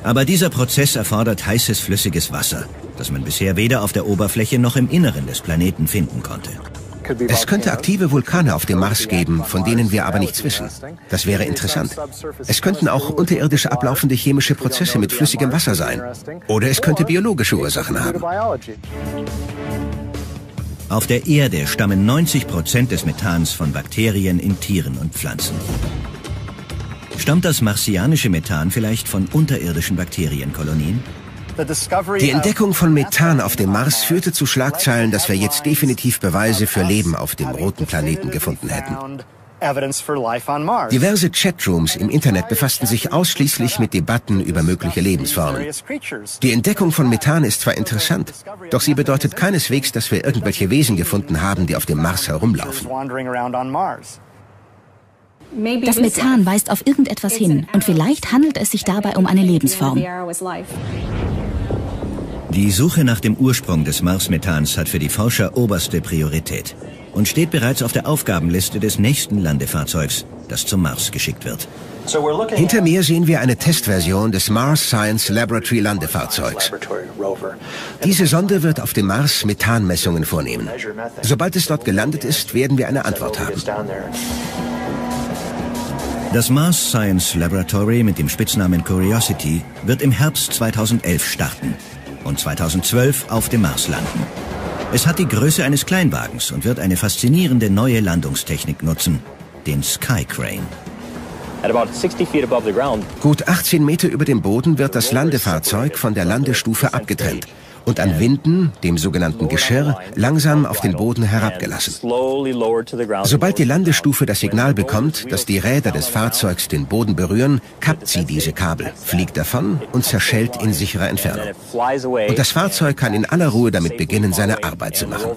Aber dieser Prozess erfordert heißes flüssiges Wasser, das man bisher weder auf der Oberfläche noch im Inneren des Planeten finden konnte. Es könnte aktive Vulkane auf dem Mars geben, von denen wir aber nichts wissen. Das wäre interessant. Es könnten auch unterirdisch ablaufende chemische Prozesse mit flüssigem Wasser sein. Oder es könnte biologische Ursachen haben. Auf der Erde stammen 90 Prozent des Methans von Bakterien in Tieren und Pflanzen. Stammt das marsianische Methan vielleicht von unterirdischen Bakterienkolonien? Die Entdeckung von Methan auf dem Mars führte zu Schlagzeilen, dass wir jetzt definitiv Beweise für Leben auf dem roten Planeten gefunden hätten. Diverse Chatrooms im Internet befassten sich ausschließlich mit Debatten über mögliche Lebensformen. Die Entdeckung von Methan ist zwar interessant, doch sie bedeutet keineswegs, dass wir irgendwelche Wesen gefunden haben, die auf dem Mars herumlaufen. Das Methan weist auf irgendetwas hin und vielleicht handelt es sich dabei um eine Lebensform. Die Suche nach dem Ursprung des Marsmethans hat für die Forscher oberste Priorität und steht bereits auf der Aufgabenliste des nächsten Landefahrzeugs, das zum Mars geschickt wird. Hinter mir sehen wir eine Testversion des Mars Science Laboratory Landefahrzeugs. Diese Sonde wird auf dem Mars Methanmessungen vornehmen. Sobald es dort gelandet ist, werden wir eine Antwort haben. Das Mars Science Laboratory mit dem Spitznamen Curiosity wird im Herbst 2011 starten und 2012 auf dem Mars landen. Es hat die Größe eines Kleinwagens und wird eine faszinierende neue Landungstechnik nutzen, den Sky Crane. Gut 18 Meter über dem Boden wird das Landefahrzeug von der Landestufe abgetrennt und an Winden, dem sogenannten Geschirr, langsam auf den Boden herabgelassen. Sobald die Landestufe das Signal bekommt, dass die Räder des Fahrzeugs den Boden berühren, kappt sie diese Kabel, fliegt davon und zerschellt in sicherer Entfernung. Und das Fahrzeug kann in aller Ruhe damit beginnen, seine Arbeit zu machen.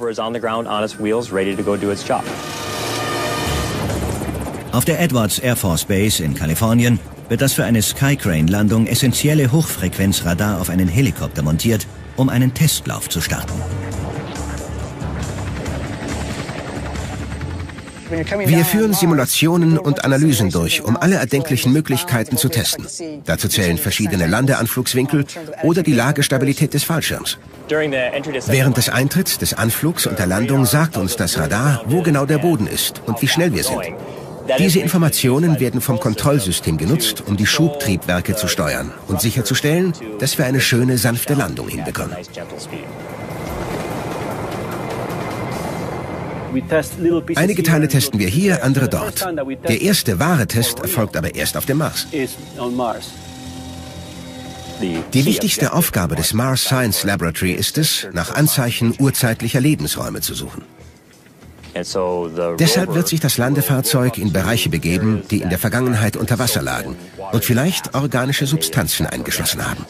Auf der Edwards Air Force Base in Kalifornien wird das für eine Skycrane-Landung essentielle Hochfrequenzradar auf einen Helikopter montiert, um einen Testlauf zu starten. Wir führen Simulationen und Analysen durch, um alle erdenklichen Möglichkeiten zu testen. Dazu zählen verschiedene Landeanflugswinkel oder die Lagestabilität des Fallschirms. Während des Eintritts, des Anflugs und der Landung sagt uns das Radar, wo genau der Boden ist und wie schnell wir sind. Diese Informationen werden vom Kontrollsystem genutzt, um die Schubtriebwerke zu steuern und sicherzustellen, dass wir eine schöne, sanfte Landung hinbekommen. Einige Teile testen wir hier, andere dort. Der erste wahre Test erfolgt aber erst auf dem Mars. Die wichtigste Aufgabe des Mars Science Laboratory ist es, nach Anzeichen urzeitlicher Lebensräume zu suchen. Deshalb wird sich das Landefahrzeug in Bereiche begeben, die in der Vergangenheit unter Wasser lagen und vielleicht organische Substanzen eingeschlossen haben.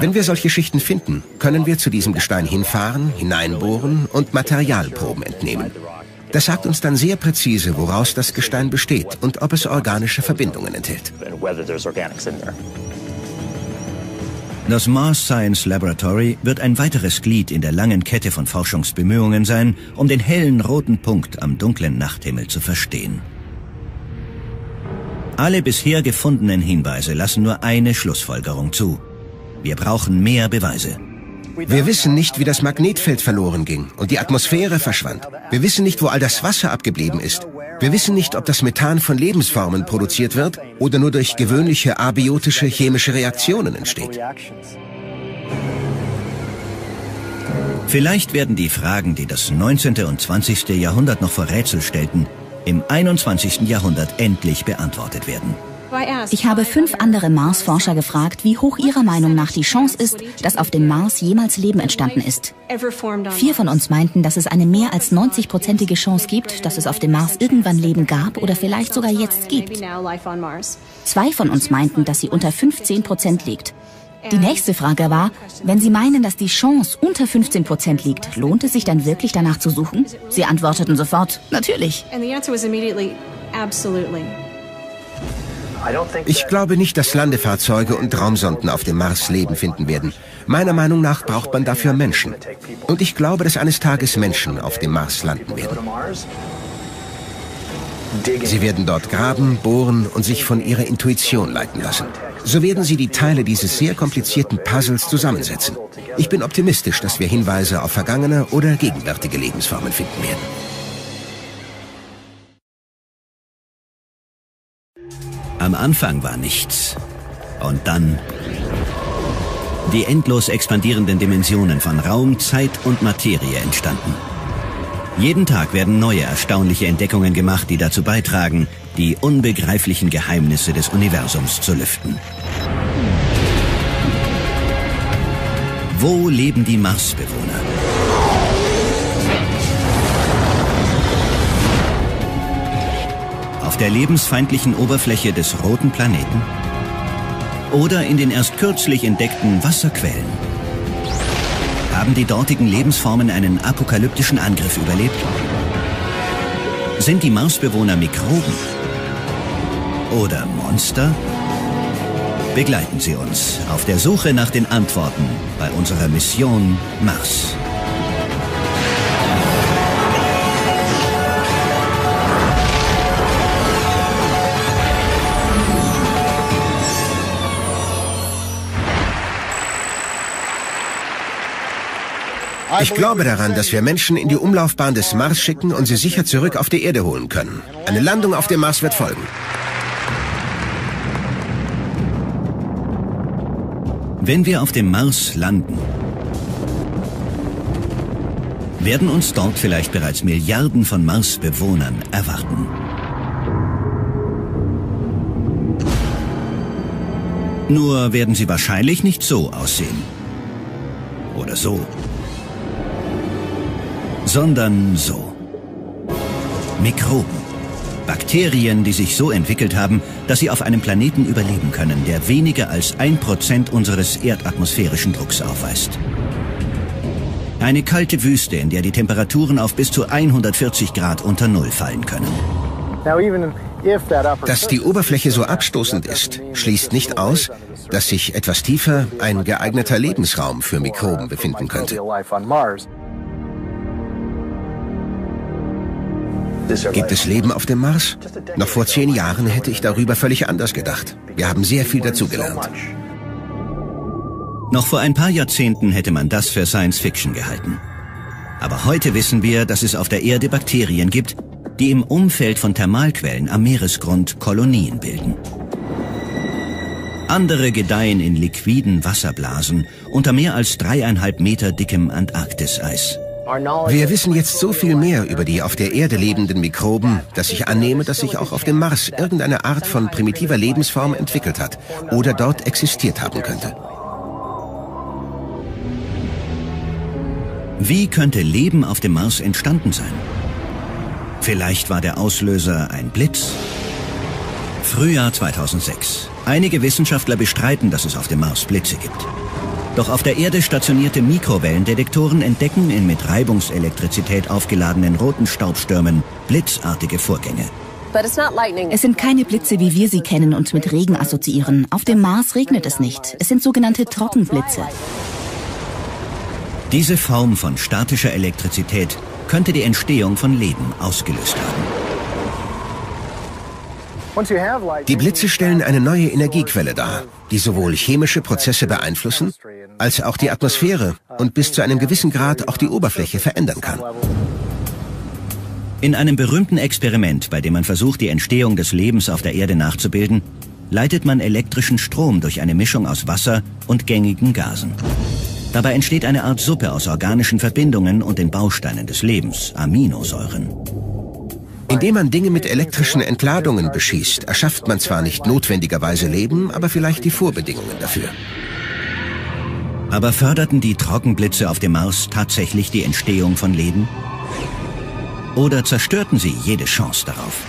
Wenn wir solche Schichten finden, können wir zu diesem Gestein hinfahren, hineinbohren und Materialproben entnehmen. Das sagt uns dann sehr präzise, woraus das Gestein besteht und ob es organische Verbindungen enthält. Das Mars Science Laboratory wird ein weiteres Glied in der langen Kette von Forschungsbemühungen sein, um den hellen roten Punkt am dunklen Nachthimmel zu verstehen. Alle bisher gefundenen Hinweise lassen nur eine Schlussfolgerung zu. Wir brauchen mehr Beweise. Wir wissen nicht, wie das Magnetfeld verloren ging und die Atmosphäre verschwand. Wir wissen nicht, wo all das Wasser abgeblieben ist. Wir wissen nicht, ob das Methan von Lebensformen produziert wird oder nur durch gewöhnliche abiotische chemische Reaktionen entsteht. Vielleicht werden die Fragen, die das 19. und 20. Jahrhundert noch vor Rätsel stellten, im 21. Jahrhundert endlich beantwortet werden. Ich habe fünf andere Mars-Forscher gefragt, wie hoch ihrer Meinung nach die Chance ist, dass auf dem Mars jemals Leben entstanden ist. Vier von uns meinten, dass es eine mehr als 90-prozentige Chance gibt, dass es auf dem Mars irgendwann Leben gab oder vielleicht sogar jetzt gibt. Zwei von uns meinten, dass sie unter 15 Prozent liegt. Die nächste Frage war, wenn Sie meinen, dass die Chance unter 15 Prozent liegt, lohnt es sich dann wirklich danach zu suchen? Sie antworteten sofort, natürlich. Ich glaube nicht, dass Landefahrzeuge und Raumsonden auf dem Mars Leben finden werden. Meiner Meinung nach braucht man dafür Menschen. Und ich glaube, dass eines Tages Menschen auf dem Mars landen werden. Sie werden dort graben, bohren und sich von ihrer Intuition leiten lassen. So werden sie die Teile dieses sehr komplizierten Puzzles zusammensetzen. Ich bin optimistisch, dass wir Hinweise auf vergangene oder gegenwärtige Lebensformen finden werden. Am Anfang war nichts. Und dann die endlos expandierenden Dimensionen von Raum, Zeit und Materie entstanden. Jeden Tag werden neue erstaunliche Entdeckungen gemacht, die dazu beitragen, die unbegreiflichen Geheimnisse des Universums zu lüften. Wo leben die Marsbewohner? Auf der lebensfeindlichen Oberfläche des roten Planeten? Oder in den erst kürzlich entdeckten Wasserquellen? Haben die dortigen Lebensformen einen apokalyptischen Angriff überlebt? Sind die Marsbewohner Mikroben? Oder Monster? Begleiten Sie uns auf der Suche nach den Antworten bei unserer Mission Mars. Ich glaube daran, dass wir Menschen in die Umlaufbahn des Mars schicken und sie sicher zurück auf die Erde holen können. Eine Landung auf dem Mars wird folgen. Wenn wir auf dem Mars landen, werden uns dort vielleicht bereits Milliarden von Mars-Bewohnern erwarten. Nur werden sie wahrscheinlich nicht so aussehen. Oder so sondern so. Mikroben. Bakterien, die sich so entwickelt haben, dass sie auf einem Planeten überleben können, der weniger als ein Prozent unseres erdatmosphärischen Drucks aufweist. Eine kalte Wüste, in der die Temperaturen auf bis zu 140 Grad unter Null fallen können. Dass die Oberfläche so abstoßend ist, schließt nicht aus, dass sich etwas tiefer ein geeigneter Lebensraum für Mikroben befinden könnte. Gibt es Leben auf dem Mars? Noch vor zehn Jahren hätte ich darüber völlig anders gedacht. Wir haben sehr viel dazugelernt. Noch vor ein paar Jahrzehnten hätte man das für Science Fiction gehalten. Aber heute wissen wir, dass es auf der Erde Bakterien gibt, die im Umfeld von Thermalquellen am Meeresgrund Kolonien bilden. Andere gedeihen in liquiden Wasserblasen unter mehr als dreieinhalb Meter dickem Antarktiseis. Wir wissen jetzt so viel mehr über die auf der Erde lebenden Mikroben, dass ich annehme, dass sich auch auf dem Mars irgendeine Art von primitiver Lebensform entwickelt hat oder dort existiert haben könnte. Wie könnte Leben auf dem Mars entstanden sein? Vielleicht war der Auslöser ein Blitz? Frühjahr 2006. Einige Wissenschaftler bestreiten, dass es auf dem Mars Blitze gibt. Doch auf der Erde stationierte Mikrowellendetektoren entdecken in mit Reibungselektrizität aufgeladenen roten Staubstürmen blitzartige Vorgänge. Es sind keine Blitze, wie wir sie kennen und mit Regen assoziieren. Auf dem Mars regnet es nicht. Es sind sogenannte Trockenblitze. Diese Form von statischer Elektrizität könnte die Entstehung von Leben ausgelöst haben. Die Blitze stellen eine neue Energiequelle dar, die sowohl chemische Prozesse beeinflussen, als auch die Atmosphäre und bis zu einem gewissen Grad auch die Oberfläche verändern kann. In einem berühmten Experiment, bei dem man versucht, die Entstehung des Lebens auf der Erde nachzubilden, leitet man elektrischen Strom durch eine Mischung aus Wasser und gängigen Gasen. Dabei entsteht eine Art Suppe aus organischen Verbindungen und den Bausteinen des Lebens, Aminosäuren. Indem man Dinge mit elektrischen Entladungen beschießt, erschafft man zwar nicht notwendigerweise Leben, aber vielleicht die Vorbedingungen dafür. Aber förderten die Trockenblitze auf dem Mars tatsächlich die Entstehung von Leben? Oder zerstörten sie jede Chance darauf?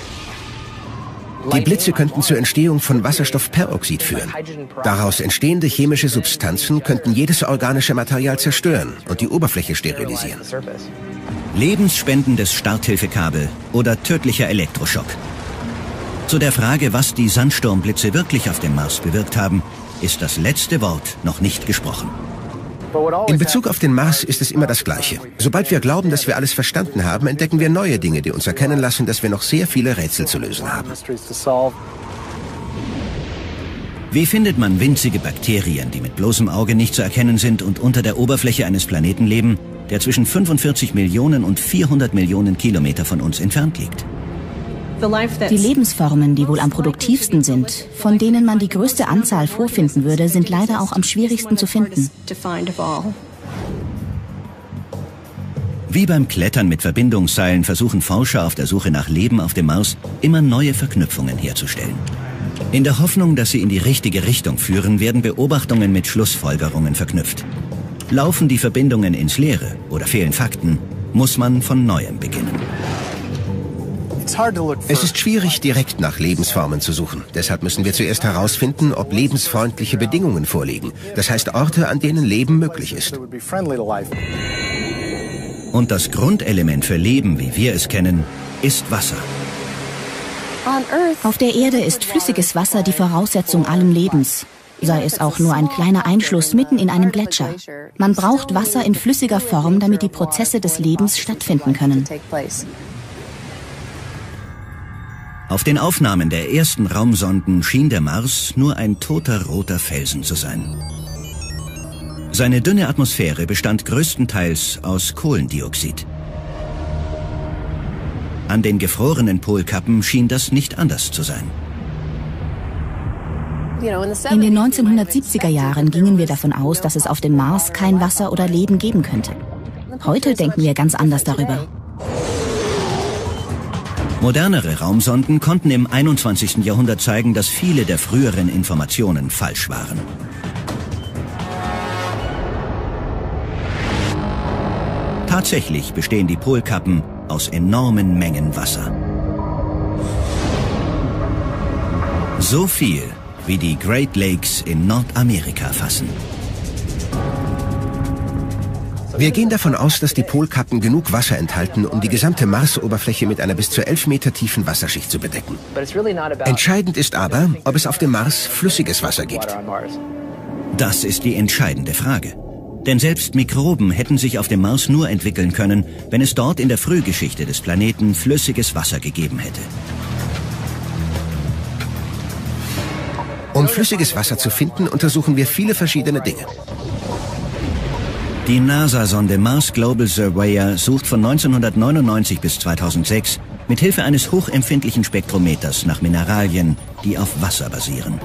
Die Blitze könnten zur Entstehung von Wasserstoffperoxid führen. Daraus entstehende chemische Substanzen könnten jedes organische Material zerstören und die Oberfläche sterilisieren. Lebensspendendes Starthilfekabel oder tödlicher Elektroschock. Zu der Frage, was die Sandsturmblitze wirklich auf dem Mars bewirkt haben, ist das letzte Wort noch nicht gesprochen. In Bezug auf den Mars ist es immer das Gleiche. Sobald wir glauben, dass wir alles verstanden haben, entdecken wir neue Dinge, die uns erkennen lassen, dass wir noch sehr viele Rätsel zu lösen haben. Wie findet man winzige Bakterien, die mit bloßem Auge nicht zu erkennen sind und unter der Oberfläche eines Planeten leben, der zwischen 45 Millionen und 400 Millionen Kilometer von uns entfernt liegt? Die Lebensformen, die wohl am produktivsten sind, von denen man die größte Anzahl vorfinden würde, sind leider auch am schwierigsten zu finden. Wie beim Klettern mit Verbindungsseilen versuchen Forscher auf der Suche nach Leben auf dem Mars immer neue Verknüpfungen herzustellen. In der Hoffnung, dass sie in die richtige Richtung führen, werden Beobachtungen mit Schlussfolgerungen verknüpft. Laufen die Verbindungen ins Leere oder fehlen Fakten, muss man von neuem beginnen. Es ist schwierig, direkt nach Lebensformen zu suchen. Deshalb müssen wir zuerst herausfinden, ob lebensfreundliche Bedingungen vorliegen. Das heißt Orte, an denen Leben möglich ist. Und das Grundelement für Leben, wie wir es kennen, ist Wasser. Auf der Erde ist flüssiges Wasser die Voraussetzung allen Lebens sei es auch nur ein kleiner Einschluss mitten in einem Gletscher. Man braucht Wasser in flüssiger Form, damit die Prozesse des Lebens stattfinden können. Auf den Aufnahmen der ersten Raumsonden schien der Mars nur ein toter roter Felsen zu sein. Seine dünne Atmosphäre bestand größtenteils aus Kohlendioxid. An den gefrorenen Polkappen schien das nicht anders zu sein. In den 1970er Jahren gingen wir davon aus, dass es auf dem Mars kein Wasser oder Leben geben könnte. Heute denken wir ganz anders darüber. Modernere Raumsonden konnten im 21. Jahrhundert zeigen, dass viele der früheren Informationen falsch waren. Tatsächlich bestehen die Polkappen aus enormen Mengen Wasser. So viel, wie die Great Lakes in Nordamerika fassen. Wir gehen davon aus, dass die Polkappen genug Wasser enthalten, um die gesamte Marsoberfläche mit einer bis zu elf Meter tiefen Wasserschicht zu bedecken. Entscheidend ist aber, ob es auf dem Mars flüssiges Wasser gibt. Das ist die entscheidende Frage. Denn selbst Mikroben hätten sich auf dem Mars nur entwickeln können, wenn es dort in der Frühgeschichte des Planeten flüssiges Wasser gegeben hätte. Um flüssiges Wasser zu finden, untersuchen wir viele verschiedene Dinge. Die NASA-Sonde Mars Global Surveyor sucht von 1999 bis 2006 mit Hilfe eines hochempfindlichen Spektrometers nach Mineralien, die auf Wasser basieren.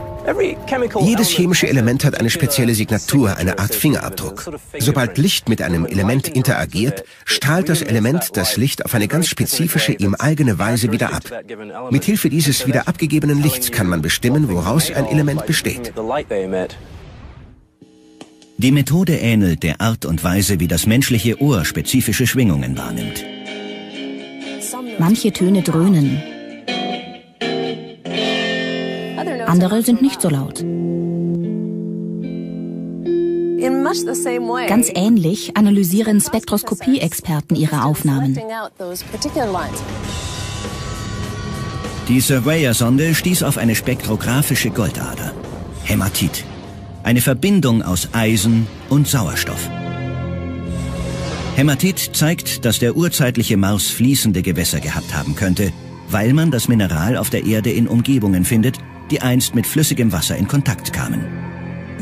Jedes chemische Element hat eine spezielle Signatur, eine Art Fingerabdruck. Sobald Licht mit einem Element interagiert, strahlt das Element das Licht auf eine ganz spezifische, ihm eigene Weise wieder ab. Mithilfe dieses wieder abgegebenen Lichts kann man bestimmen, woraus ein Element besteht. Die Methode ähnelt der Art und Weise, wie das menschliche Ohr spezifische Schwingungen wahrnimmt. Manche Töne dröhnen, andere sind nicht so laut. Ganz ähnlich analysieren Spektroskopie-Experten ihre Aufnahmen. Die Surveyor-Sonde stieß auf eine spektrographische Goldader. Hämatit. Eine Verbindung aus Eisen und Sauerstoff. Hämatit zeigt, dass der urzeitliche Mars fließende Gewässer gehabt haben könnte, weil man das Mineral auf der Erde in Umgebungen findet, die einst mit flüssigem Wasser in Kontakt kamen.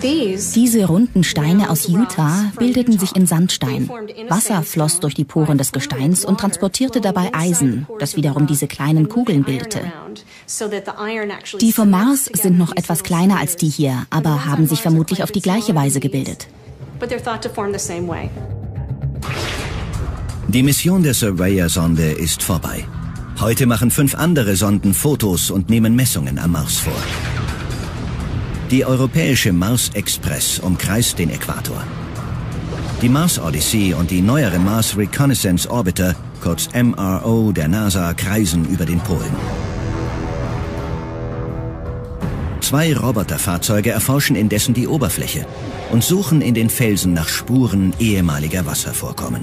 Diese runden Steine aus Utah bildeten sich in Sandstein. Wasser floss durch die Poren des Gesteins und transportierte dabei Eisen, das wiederum diese kleinen Kugeln bildete. Die vom Mars sind noch etwas kleiner als die hier, aber haben sich vermutlich auf die gleiche Weise gebildet. Die Mission der Surveyor-Sonde ist vorbei. Heute machen fünf andere Sonden Fotos und nehmen Messungen am Mars vor. Die europäische Mars Express umkreist den Äquator. Die Mars Odyssey und die neuere Mars Reconnaissance Orbiter, kurz MRO der NASA, kreisen über den Polen. Zwei Roboterfahrzeuge erforschen indessen die Oberfläche und suchen in den Felsen nach Spuren ehemaliger Wasservorkommen.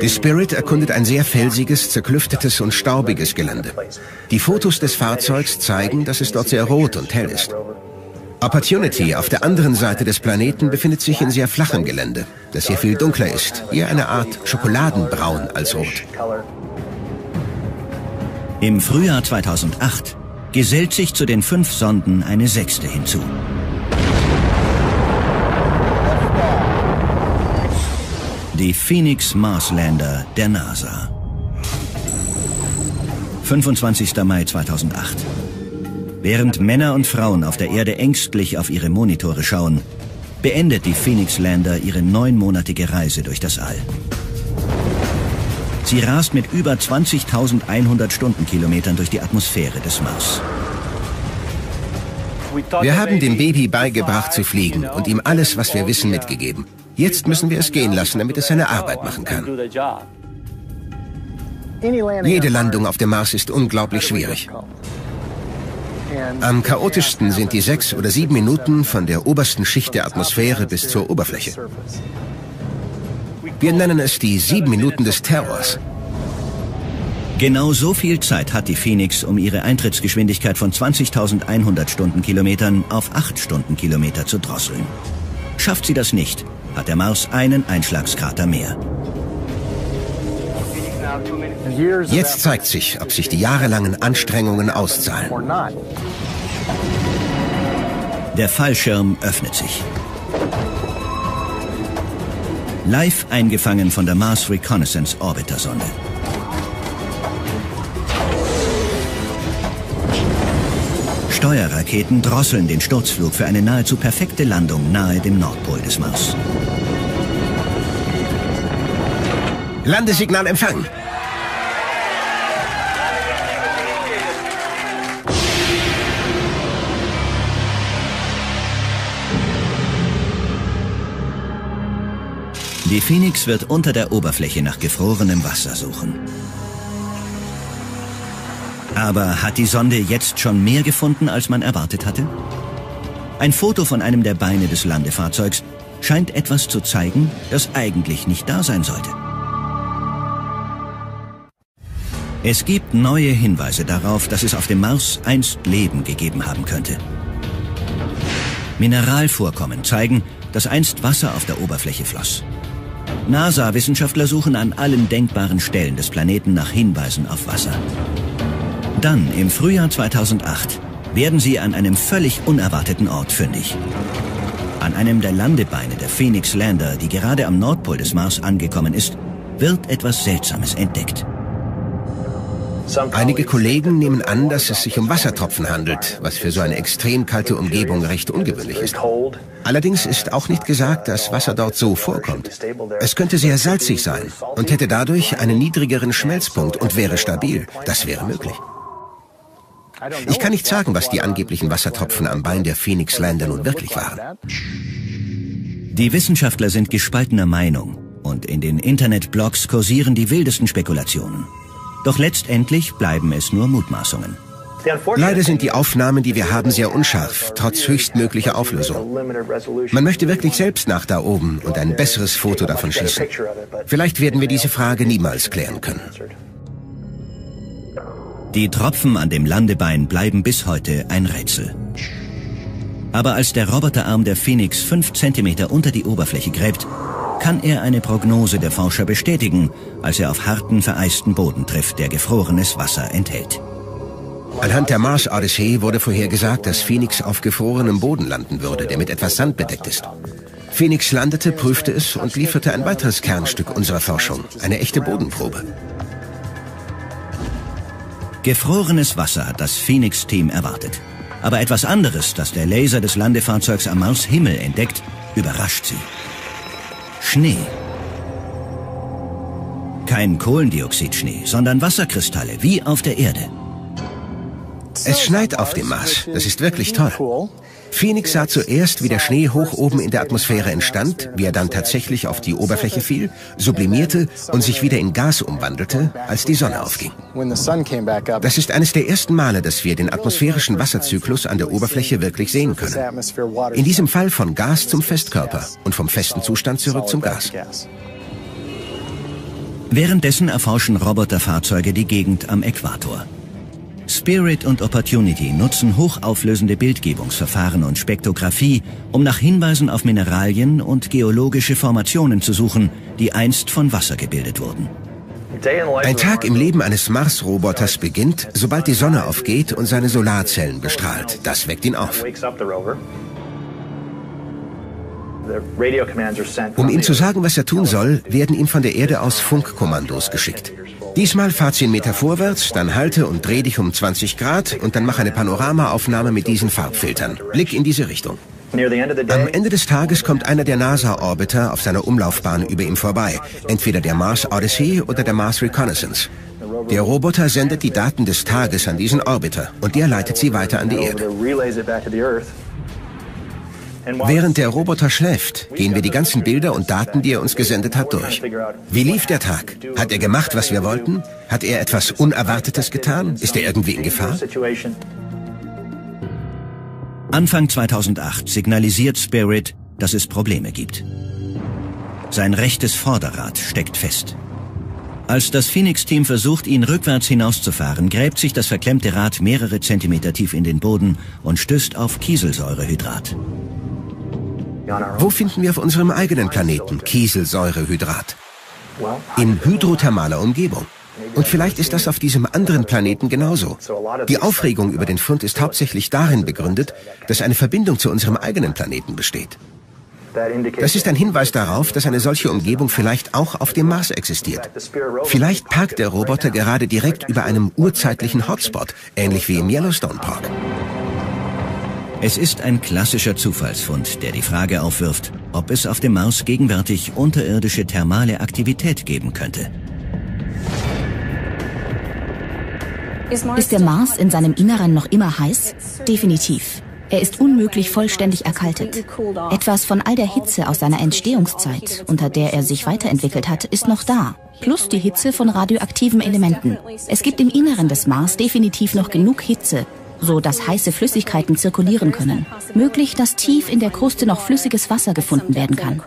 Die Spirit erkundet ein sehr felsiges, zerklüftetes und staubiges Gelände. Die Fotos des Fahrzeugs zeigen, dass es dort sehr rot und hell ist. Opportunity auf der anderen Seite des Planeten befindet sich in sehr flachem Gelände, das hier viel dunkler ist, eher eine Art Schokoladenbraun als rot. Im Frühjahr 2008 gesellt sich zu den fünf Sonden eine sechste hinzu. Die Phoenix Marslander der NASA. 25. Mai 2008. Während Männer und Frauen auf der Erde ängstlich auf ihre Monitore schauen, beendet die Phoenix Lander ihre neunmonatige Reise durch das All. Sie rast mit über 20.100 Stundenkilometern durch die Atmosphäre des Mars. Wir haben dem Baby beigebracht zu fliegen und ihm alles, was wir wissen, mitgegeben. Jetzt müssen wir es gehen lassen, damit es seine Arbeit machen kann. Jede Landung auf dem Mars ist unglaublich schwierig. Am chaotischsten sind die sechs oder sieben Minuten von der obersten Schicht der Atmosphäre bis zur Oberfläche. Wir nennen es die sieben Minuten des Terrors. Genau so viel Zeit hat die Phoenix, um ihre Eintrittsgeschwindigkeit von 20.100 Stundenkilometern auf 8 Stundenkilometer zu drosseln. Schafft sie das nicht, hat der Mars einen Einschlagskrater mehr. Jetzt zeigt sich, ob sich die jahrelangen Anstrengungen auszahlen. Der Fallschirm öffnet sich. Live eingefangen von der Mars Reconnaissance Orbiter Sonde. Steuerraketen drosseln den Sturzflug für eine nahezu perfekte Landung nahe dem Nordpol des Mars. Landesignal empfangen. Die Phoenix wird unter der Oberfläche nach gefrorenem Wasser suchen. Aber hat die Sonde jetzt schon mehr gefunden, als man erwartet hatte? Ein Foto von einem der Beine des Landefahrzeugs scheint etwas zu zeigen, das eigentlich nicht da sein sollte. Es gibt neue Hinweise darauf, dass es auf dem Mars einst Leben gegeben haben könnte. Mineralvorkommen zeigen, dass einst Wasser auf der Oberfläche floss. NASA-Wissenschaftler suchen an allen denkbaren Stellen des Planeten nach Hinweisen auf Wasser. Dann, im Frühjahr 2008, werden sie an einem völlig unerwarteten Ort fündig. An einem der Landebeine der Phoenix Lander, die gerade am Nordpol des Mars angekommen ist, wird etwas Seltsames entdeckt. Einige Kollegen nehmen an, dass es sich um Wassertropfen handelt, was für so eine extrem kalte Umgebung recht ungewöhnlich ist. Allerdings ist auch nicht gesagt, dass Wasser dort so vorkommt. Es könnte sehr salzig sein und hätte dadurch einen niedrigeren Schmelzpunkt und wäre stabil. Das wäre möglich. Ich kann nicht sagen, was die angeblichen Wassertropfen am Bein der Phoenix Lander nun wirklich waren. Die Wissenschaftler sind gespaltener Meinung und in den Internetblogs kursieren die wildesten Spekulationen. Doch letztendlich bleiben es nur Mutmaßungen. Leider sind die Aufnahmen, die wir haben, sehr unscharf, trotz höchstmöglicher Auflösung. Man möchte wirklich selbst nach da oben und ein besseres Foto davon schießen. Vielleicht werden wir diese Frage niemals klären können. Die Tropfen an dem Landebein bleiben bis heute ein Rätsel. Aber als der Roboterarm der Phoenix fünf Zentimeter unter die Oberfläche gräbt, kann er eine Prognose der Forscher bestätigen, als er auf harten, vereisten Boden trifft, der gefrorenes Wasser enthält. Anhand der Mars-Odyssee wurde vorhergesagt, dass Phoenix auf gefrorenem Boden landen würde, der mit etwas Sand bedeckt ist. Phoenix landete, prüfte es und lieferte ein weiteres Kernstück unserer Forschung, eine echte Bodenprobe. Gefrorenes Wasser hat das Phoenix-Team erwartet. Aber etwas anderes, das der Laser des Landefahrzeugs am Mars Himmel entdeckt, überrascht sie. Schnee. Kein Kohlendioxidschnee, sondern Wasserkristalle, wie auf der Erde. Es schneit auf dem Mars. Das ist wirklich toll. Phoenix sah zuerst, wie der Schnee hoch oben in der Atmosphäre entstand, wie er dann tatsächlich auf die Oberfläche fiel, sublimierte und sich wieder in Gas umwandelte, als die Sonne aufging. Das ist eines der ersten Male, dass wir den atmosphärischen Wasserzyklus an der Oberfläche wirklich sehen können. In diesem Fall von Gas zum Festkörper und vom festen Zustand zurück zum Gas. Währenddessen erforschen Roboterfahrzeuge die Gegend am Äquator. Spirit und Opportunity nutzen hochauflösende Bildgebungsverfahren und Spektrographie, um nach Hinweisen auf Mineralien und geologische Formationen zu suchen, die einst von Wasser gebildet wurden. Ein Tag im Leben eines Mars-Roboters beginnt, sobald die Sonne aufgeht und seine Solarzellen bestrahlt. Das weckt ihn auf. Um ihm zu sagen, was er tun soll, werden ihm von der Erde aus Funkkommandos geschickt. Diesmal fahr 10 Meter vorwärts, dann halte und dreh dich um 20 Grad und dann mach eine Panoramaaufnahme mit diesen Farbfiltern. Blick in diese Richtung. Am Ende des Tages kommt einer der NASA-Orbiter auf seiner Umlaufbahn über ihm vorbei. Entweder der Mars Odyssey oder der Mars Reconnaissance. Der Roboter sendet die Daten des Tages an diesen Orbiter und der leitet sie weiter an die Erde. Während der Roboter schläft, gehen wir die ganzen Bilder und Daten, die er uns gesendet hat, durch. Wie lief der Tag? Hat er gemacht, was wir wollten? Hat er etwas Unerwartetes getan? Ist er irgendwie in Gefahr? Anfang 2008 signalisiert Spirit, dass es Probleme gibt. Sein rechtes Vorderrad steckt fest. Als das Phoenix-Team versucht, ihn rückwärts hinauszufahren, gräbt sich das verklemmte Rad mehrere Zentimeter tief in den Boden und stößt auf Kieselsäurehydrat. Wo finden wir auf unserem eigenen Planeten Kieselsäurehydrat? In hydrothermaler Umgebung. Und vielleicht ist das auf diesem anderen Planeten genauso. Die Aufregung über den Fund ist hauptsächlich darin begründet, dass eine Verbindung zu unserem eigenen Planeten besteht. Das ist ein Hinweis darauf, dass eine solche Umgebung vielleicht auch auf dem Mars existiert. Vielleicht parkt der Roboter gerade direkt über einem urzeitlichen Hotspot, ähnlich wie im Yellowstone Park. Es ist ein klassischer Zufallsfund, der die Frage aufwirft, ob es auf dem Mars gegenwärtig unterirdische thermale Aktivität geben könnte. Ist der Mars in seinem Inneren noch immer heiß? Definitiv. Er ist unmöglich vollständig erkaltet. Etwas von all der Hitze aus seiner Entstehungszeit, unter der er sich weiterentwickelt hat, ist noch da. Plus die Hitze von radioaktiven Elementen. Es gibt im Inneren des Mars definitiv noch genug Hitze, so dass heiße Flüssigkeiten zirkulieren können. Möglich, dass tief in der Kruste noch flüssiges Wasser gefunden werden kann.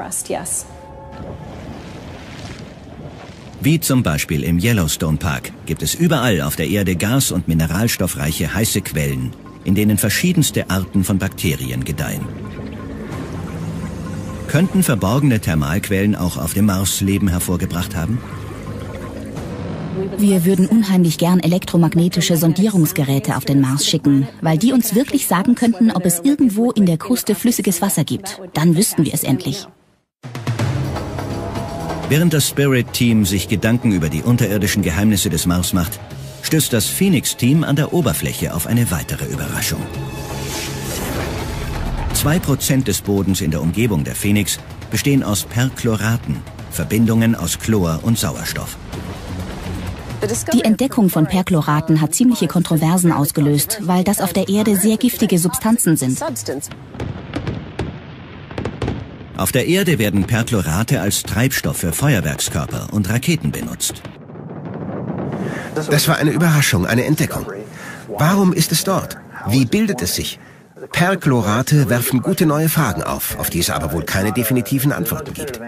Wie zum Beispiel im Yellowstone Park gibt es überall auf der Erde gas- und mineralstoffreiche heiße Quellen, in denen verschiedenste Arten von Bakterien gedeihen. Könnten verborgene Thermalquellen auch auf dem Mars Leben hervorgebracht haben? Wir würden unheimlich gern elektromagnetische Sondierungsgeräte auf den Mars schicken, weil die uns wirklich sagen könnten, ob es irgendwo in der Kruste flüssiges Wasser gibt. Dann wüssten wir es endlich. Während das Spirit-Team sich Gedanken über die unterirdischen Geheimnisse des Mars macht, stößt das Phoenix-Team an der Oberfläche auf eine weitere Überraschung. Zwei Prozent des Bodens in der Umgebung der Phoenix bestehen aus Perchloraten, Verbindungen aus Chlor und Sauerstoff. Die Entdeckung von Perchloraten hat ziemliche Kontroversen ausgelöst, weil das auf der Erde sehr giftige Substanzen sind. Auf der Erde werden Perchlorate als Treibstoff für Feuerwerkskörper und Raketen benutzt. Das war eine Überraschung, eine Entdeckung. Warum ist es dort? Wie bildet es sich? Perchlorate werfen gute neue Fragen auf, auf die es aber wohl keine definitiven Antworten gibt.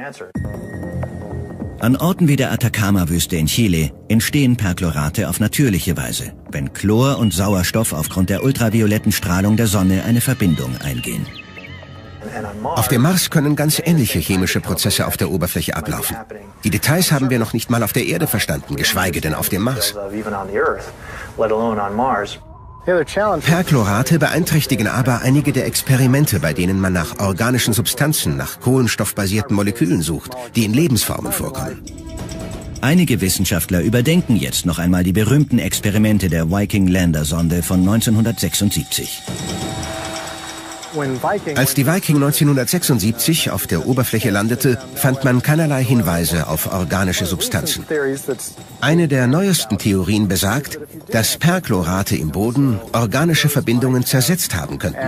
An Orten wie der Atacama-Wüste in Chile entstehen Perchlorate auf natürliche Weise, wenn Chlor und Sauerstoff aufgrund der ultravioletten Strahlung der Sonne eine Verbindung eingehen. Auf dem Mars können ganz ähnliche chemische Prozesse auf der Oberfläche ablaufen. Die Details haben wir noch nicht mal auf der Erde verstanden, geschweige denn auf dem Mars. Perchlorate beeinträchtigen aber einige der Experimente, bei denen man nach organischen Substanzen, nach kohlenstoffbasierten Molekülen sucht, die in Lebensformen vorkommen. Einige Wissenschaftler überdenken jetzt noch einmal die berühmten Experimente der Viking Lander Sonde von 1976. Als die Viking 1976 auf der Oberfläche landete, fand man keinerlei Hinweise auf organische Substanzen. Eine der neuesten Theorien besagt, dass Perchlorate im Boden organische Verbindungen zersetzt haben könnten.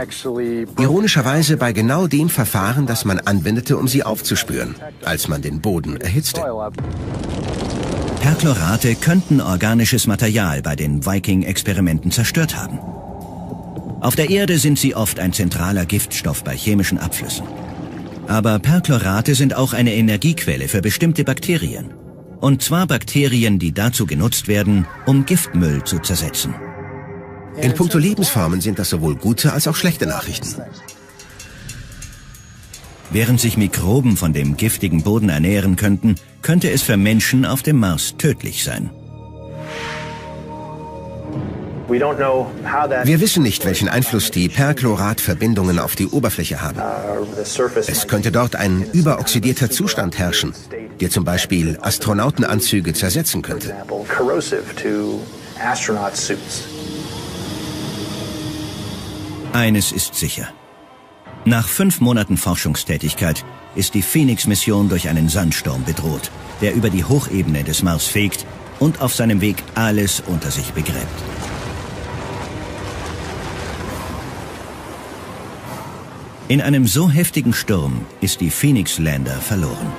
Ironischerweise bei genau dem Verfahren, das man anwendete, um sie aufzuspüren, als man den Boden erhitzte. Perchlorate könnten organisches Material bei den Viking-Experimenten zerstört haben. Auf der Erde sind sie oft ein zentraler Giftstoff bei chemischen Abflüssen. Aber Perchlorate sind auch eine Energiequelle für bestimmte Bakterien. Und zwar Bakterien, die dazu genutzt werden, um Giftmüll zu zersetzen. In puncto Lebensformen sind das sowohl gute als auch schlechte Nachrichten. Während sich Mikroben von dem giftigen Boden ernähren könnten, könnte es für Menschen auf dem Mars tödlich sein. Wir wissen nicht, welchen Einfluss die Perchloratverbindungen auf die Oberfläche haben. Es könnte dort ein überoxidierter Zustand herrschen, der zum Beispiel Astronautenanzüge zersetzen könnte. Eines ist sicher. Nach fünf Monaten Forschungstätigkeit ist die Phoenix-Mission durch einen Sandsturm bedroht, der über die Hochebene des Mars fegt und auf seinem Weg alles unter sich begräbt. In einem so heftigen Sturm ist die Phoenix Lander verloren.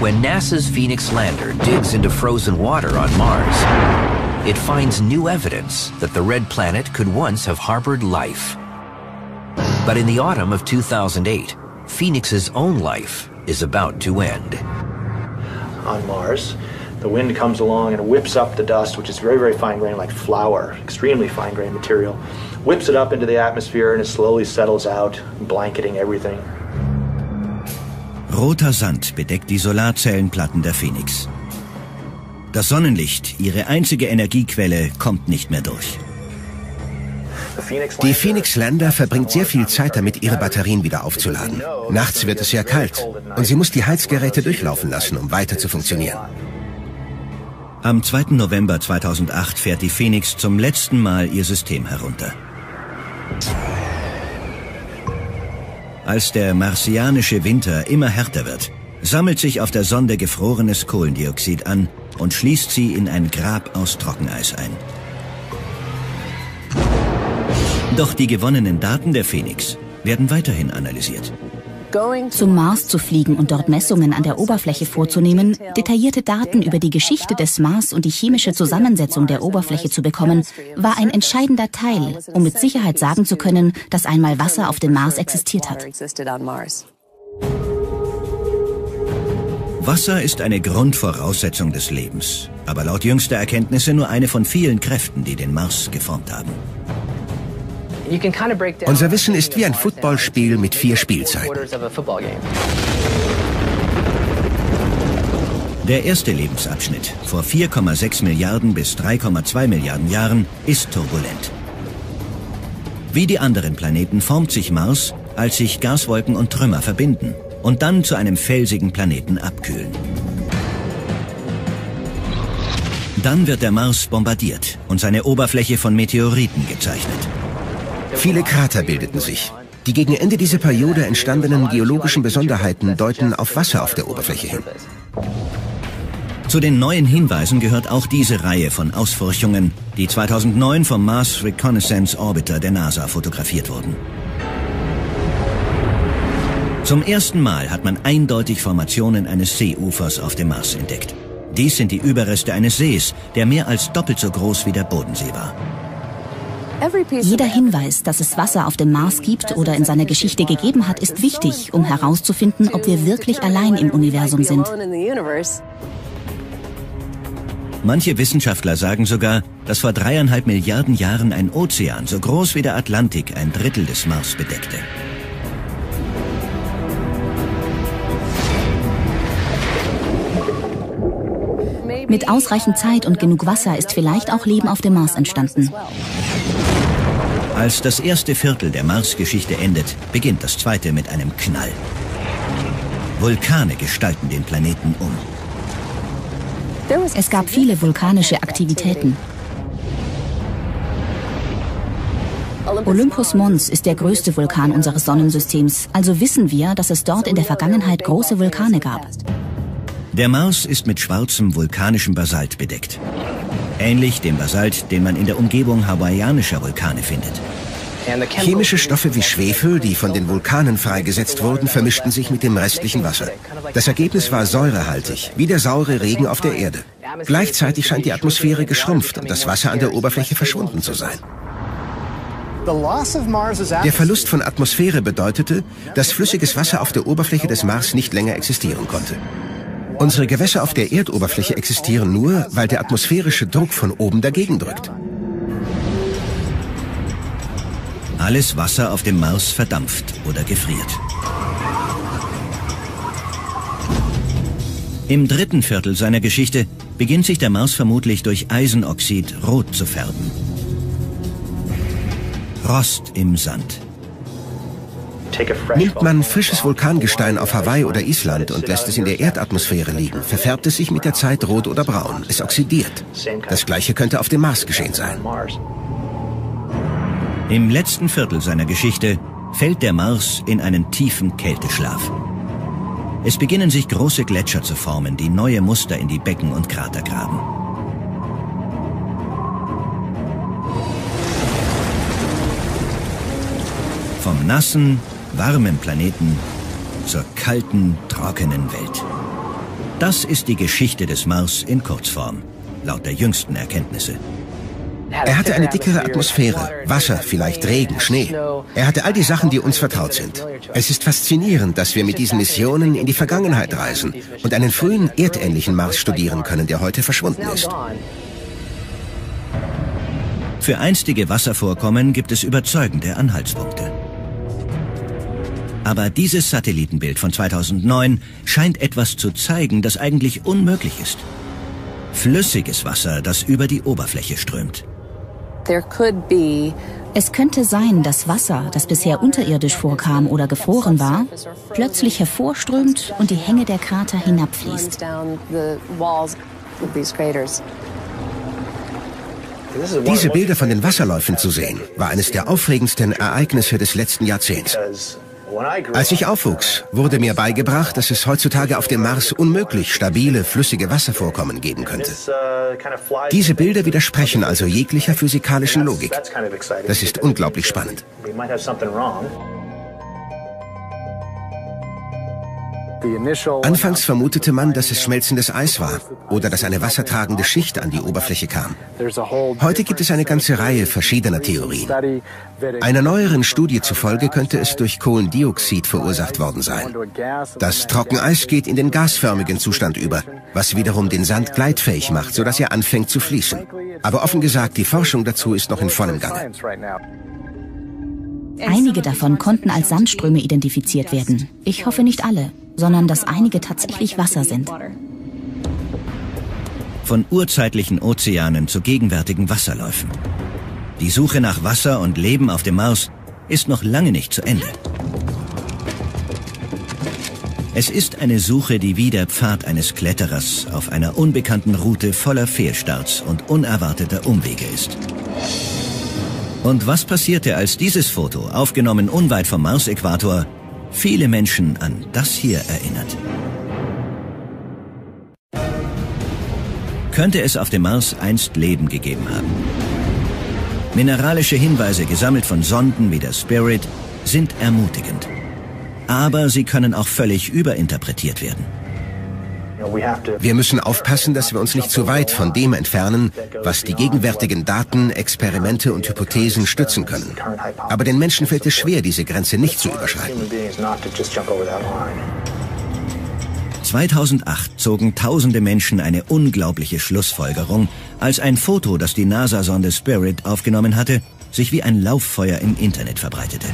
When NASA's Phoenix lander digs into frozen water on Mars, it finds new evidence that the red planet could once have harbored life. But in the autumn of 2008, Phoenix's own life is about to end. On Mars, the wind comes along and whips up the dust, which is very, very fine grained, like flour, extremely fine grained material, whips it up into the atmosphere and it slowly settles out, blanketing everything. Roter Sand bedeckt die Solarzellenplatten der Phoenix. Das Sonnenlicht, ihre einzige Energiequelle, kommt nicht mehr durch. Die Phoenix Lander verbringt sehr viel Zeit damit, ihre Batterien wieder aufzuladen. Nachts wird es sehr kalt und sie muss die Heizgeräte durchlaufen lassen, um weiter zu funktionieren. Am 2. November 2008 fährt die Phoenix zum letzten Mal ihr System herunter. Als der martianische Winter immer härter wird, sammelt sich auf der Sonde gefrorenes Kohlendioxid an und schließt sie in ein Grab aus Trockeneis ein. Doch die gewonnenen Daten der Phoenix werden weiterhin analysiert. Zum Mars zu fliegen und dort Messungen an der Oberfläche vorzunehmen, detaillierte Daten über die Geschichte des Mars und die chemische Zusammensetzung der Oberfläche zu bekommen, war ein entscheidender Teil, um mit Sicherheit sagen zu können, dass einmal Wasser auf dem Mars existiert hat. Wasser ist eine Grundvoraussetzung des Lebens, aber laut jüngster Erkenntnisse nur eine von vielen Kräften, die den Mars geformt haben. Unser Wissen ist wie ein Footballspiel mit vier Spielzeiten. Der erste Lebensabschnitt, vor 4,6 Milliarden bis 3,2 Milliarden Jahren, ist turbulent. Wie die anderen Planeten formt sich Mars, als sich Gaswolken und Trümmer verbinden und dann zu einem felsigen Planeten abkühlen. Dann wird der Mars bombardiert und seine Oberfläche von Meteoriten gezeichnet. Viele Krater bildeten sich. Die gegen Ende dieser Periode entstandenen geologischen Besonderheiten deuten auf Wasser auf der Oberfläche hin. Zu den neuen Hinweisen gehört auch diese Reihe von Ausforschungen, die 2009 vom Mars Reconnaissance Orbiter der NASA fotografiert wurden. Zum ersten Mal hat man eindeutig Formationen eines Seeufers auf dem Mars entdeckt. Dies sind die Überreste eines Sees, der mehr als doppelt so groß wie der Bodensee war. Jeder Hinweis, dass es Wasser auf dem Mars gibt oder in seiner Geschichte gegeben hat, ist wichtig, um herauszufinden, ob wir wirklich allein im Universum sind. Manche Wissenschaftler sagen sogar, dass vor dreieinhalb Milliarden Jahren ein Ozean so groß wie der Atlantik ein Drittel des Mars bedeckte. Mit ausreichend Zeit und genug Wasser ist vielleicht auch Leben auf dem Mars entstanden. Als das erste Viertel der Mars-Geschichte endet, beginnt das zweite mit einem Knall. Vulkane gestalten den Planeten um. Es gab viele vulkanische Aktivitäten. Olympus Mons ist der größte Vulkan unseres Sonnensystems, also wissen wir, dass es dort in der Vergangenheit große Vulkane gab. Der Mars ist mit schwarzem vulkanischem Basalt bedeckt. Ähnlich dem Basalt, den man in der Umgebung hawaiianischer Vulkane findet. Chemische Stoffe wie Schwefel, die von den Vulkanen freigesetzt wurden, vermischten sich mit dem restlichen Wasser. Das Ergebnis war säurehaltig, wie der saure Regen auf der Erde. Gleichzeitig scheint die Atmosphäre geschrumpft und das Wasser an der Oberfläche verschwunden zu sein. Der Verlust von Atmosphäre bedeutete, dass flüssiges Wasser auf der Oberfläche des Mars nicht länger existieren konnte. Unsere Gewässer auf der Erdoberfläche existieren nur, weil der atmosphärische Druck von oben dagegen drückt. Alles Wasser auf dem Mars verdampft oder gefriert. Im dritten Viertel seiner Geschichte beginnt sich der Mars vermutlich durch Eisenoxid rot zu färben. Rost im Sand. Nimmt man frisches Vulkangestein auf Hawaii oder Island und lässt es in der Erdatmosphäre liegen, verfärbt es sich mit der Zeit rot oder braun. Es oxidiert. Das gleiche könnte auf dem Mars geschehen sein. Im letzten Viertel seiner Geschichte fällt der Mars in einen tiefen Kälteschlaf. Es beginnen sich große Gletscher zu formen, die neue Muster in die Becken und Krater graben. Vom nassen, warmen Planeten zur kalten, trockenen Welt. Das ist die Geschichte des Mars in Kurzform, laut der jüngsten Erkenntnisse. Er hatte eine dickere Atmosphäre, Wasser, vielleicht Regen, Schnee. Er hatte all die Sachen, die uns vertraut sind. Es ist faszinierend, dass wir mit diesen Missionen in die Vergangenheit reisen und einen frühen erdähnlichen Mars studieren können, der heute verschwunden ist. Für einstige Wasservorkommen gibt es überzeugende Anhaltspunkte. Aber dieses Satellitenbild von 2009 scheint etwas zu zeigen, das eigentlich unmöglich ist. Flüssiges Wasser, das über die Oberfläche strömt. Es könnte sein, dass Wasser, das bisher unterirdisch vorkam oder gefroren war, plötzlich hervorströmt und die Hänge der Krater hinabfließt. Diese Bilder von den Wasserläufen zu sehen, war eines der aufregendsten Ereignisse des letzten Jahrzehnts. Als ich aufwuchs, wurde mir beigebracht, dass es heutzutage auf dem Mars unmöglich stabile, flüssige Wasservorkommen geben könnte. Diese Bilder widersprechen also jeglicher physikalischen Logik. Das ist unglaublich spannend. Anfangs vermutete man, dass es schmelzendes Eis war oder dass eine wassertragende Schicht an die Oberfläche kam. Heute gibt es eine ganze Reihe verschiedener Theorien. Einer neueren Studie zufolge könnte es durch Kohlendioxid verursacht worden sein. Das Trockeneis geht in den gasförmigen Zustand über, was wiederum den Sand gleitfähig macht, sodass er anfängt zu fließen. Aber offen gesagt, die Forschung dazu ist noch in vollem Gange. Einige davon konnten als Sandströme identifiziert werden. Ich hoffe nicht alle, sondern dass einige tatsächlich Wasser sind. Von urzeitlichen Ozeanen zu gegenwärtigen Wasserläufen. Die Suche nach Wasser und Leben auf dem Mars ist noch lange nicht zu Ende. Es ist eine Suche, die wie der Pfad eines Kletterers auf einer unbekannten Route voller Fehlstarts und unerwarteter Umwege ist. Und was passierte, als dieses Foto, aufgenommen unweit vom Mars-Äquator, viele Menschen an das hier erinnert? Könnte es auf dem Mars einst Leben gegeben haben? Mineralische Hinweise, gesammelt von Sonden wie der Spirit, sind ermutigend aber sie können auch völlig überinterpretiert werden. Wir müssen aufpassen, dass wir uns nicht zu weit von dem entfernen, was die gegenwärtigen Daten, Experimente und Hypothesen stützen können. Aber den Menschen fällt es schwer, diese Grenze nicht zu überschreiten. 2008 zogen tausende Menschen eine unglaubliche Schlussfolgerung, als ein Foto, das die NASA-Sonde Spirit aufgenommen hatte, sich wie ein Lauffeuer im Internet verbreitete.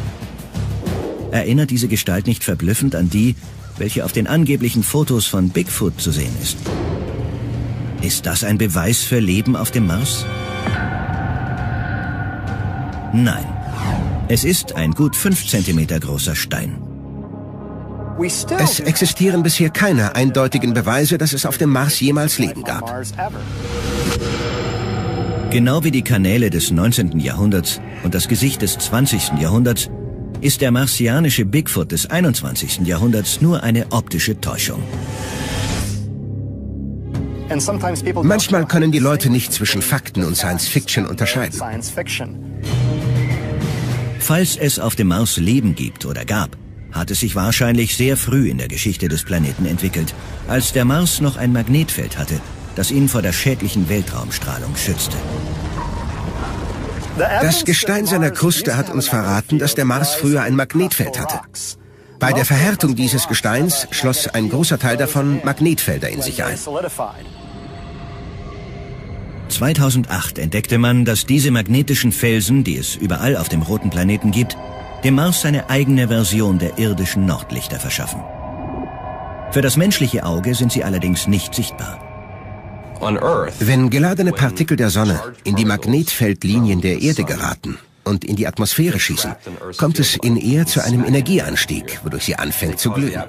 Erinnert diese Gestalt nicht verblüffend an die, welche auf den angeblichen Fotos von Bigfoot zu sehen ist? Ist das ein Beweis für Leben auf dem Mars? Nein. Es ist ein gut 5 cm großer Stein. Es existieren bisher keine eindeutigen Beweise, dass es auf dem Mars jemals Leben gab. Genau wie die Kanäle des 19. Jahrhunderts und das Gesicht des 20. Jahrhunderts ist der martianische Bigfoot des 21. Jahrhunderts nur eine optische Täuschung. Manchmal können die Leute nicht zwischen Fakten und Science Fiction unterscheiden. Falls es auf dem Mars Leben gibt oder gab, hat es sich wahrscheinlich sehr früh in der Geschichte des Planeten entwickelt, als der Mars noch ein Magnetfeld hatte, das ihn vor der schädlichen Weltraumstrahlung schützte. Das Gestein seiner Kruste hat uns verraten, dass der Mars früher ein Magnetfeld hatte. Bei der Verhärtung dieses Gesteins schloss ein großer Teil davon Magnetfelder in sich ein. 2008 entdeckte man, dass diese magnetischen Felsen, die es überall auf dem roten Planeten gibt, dem Mars seine eigene Version der irdischen Nordlichter verschaffen. Für das menschliche Auge sind sie allerdings nicht sichtbar. Wenn geladene Partikel der Sonne in die Magnetfeldlinien der Erde geraten und in die Atmosphäre schießen, kommt es in ihr zu einem Energieanstieg, wodurch sie anfängt zu glühen.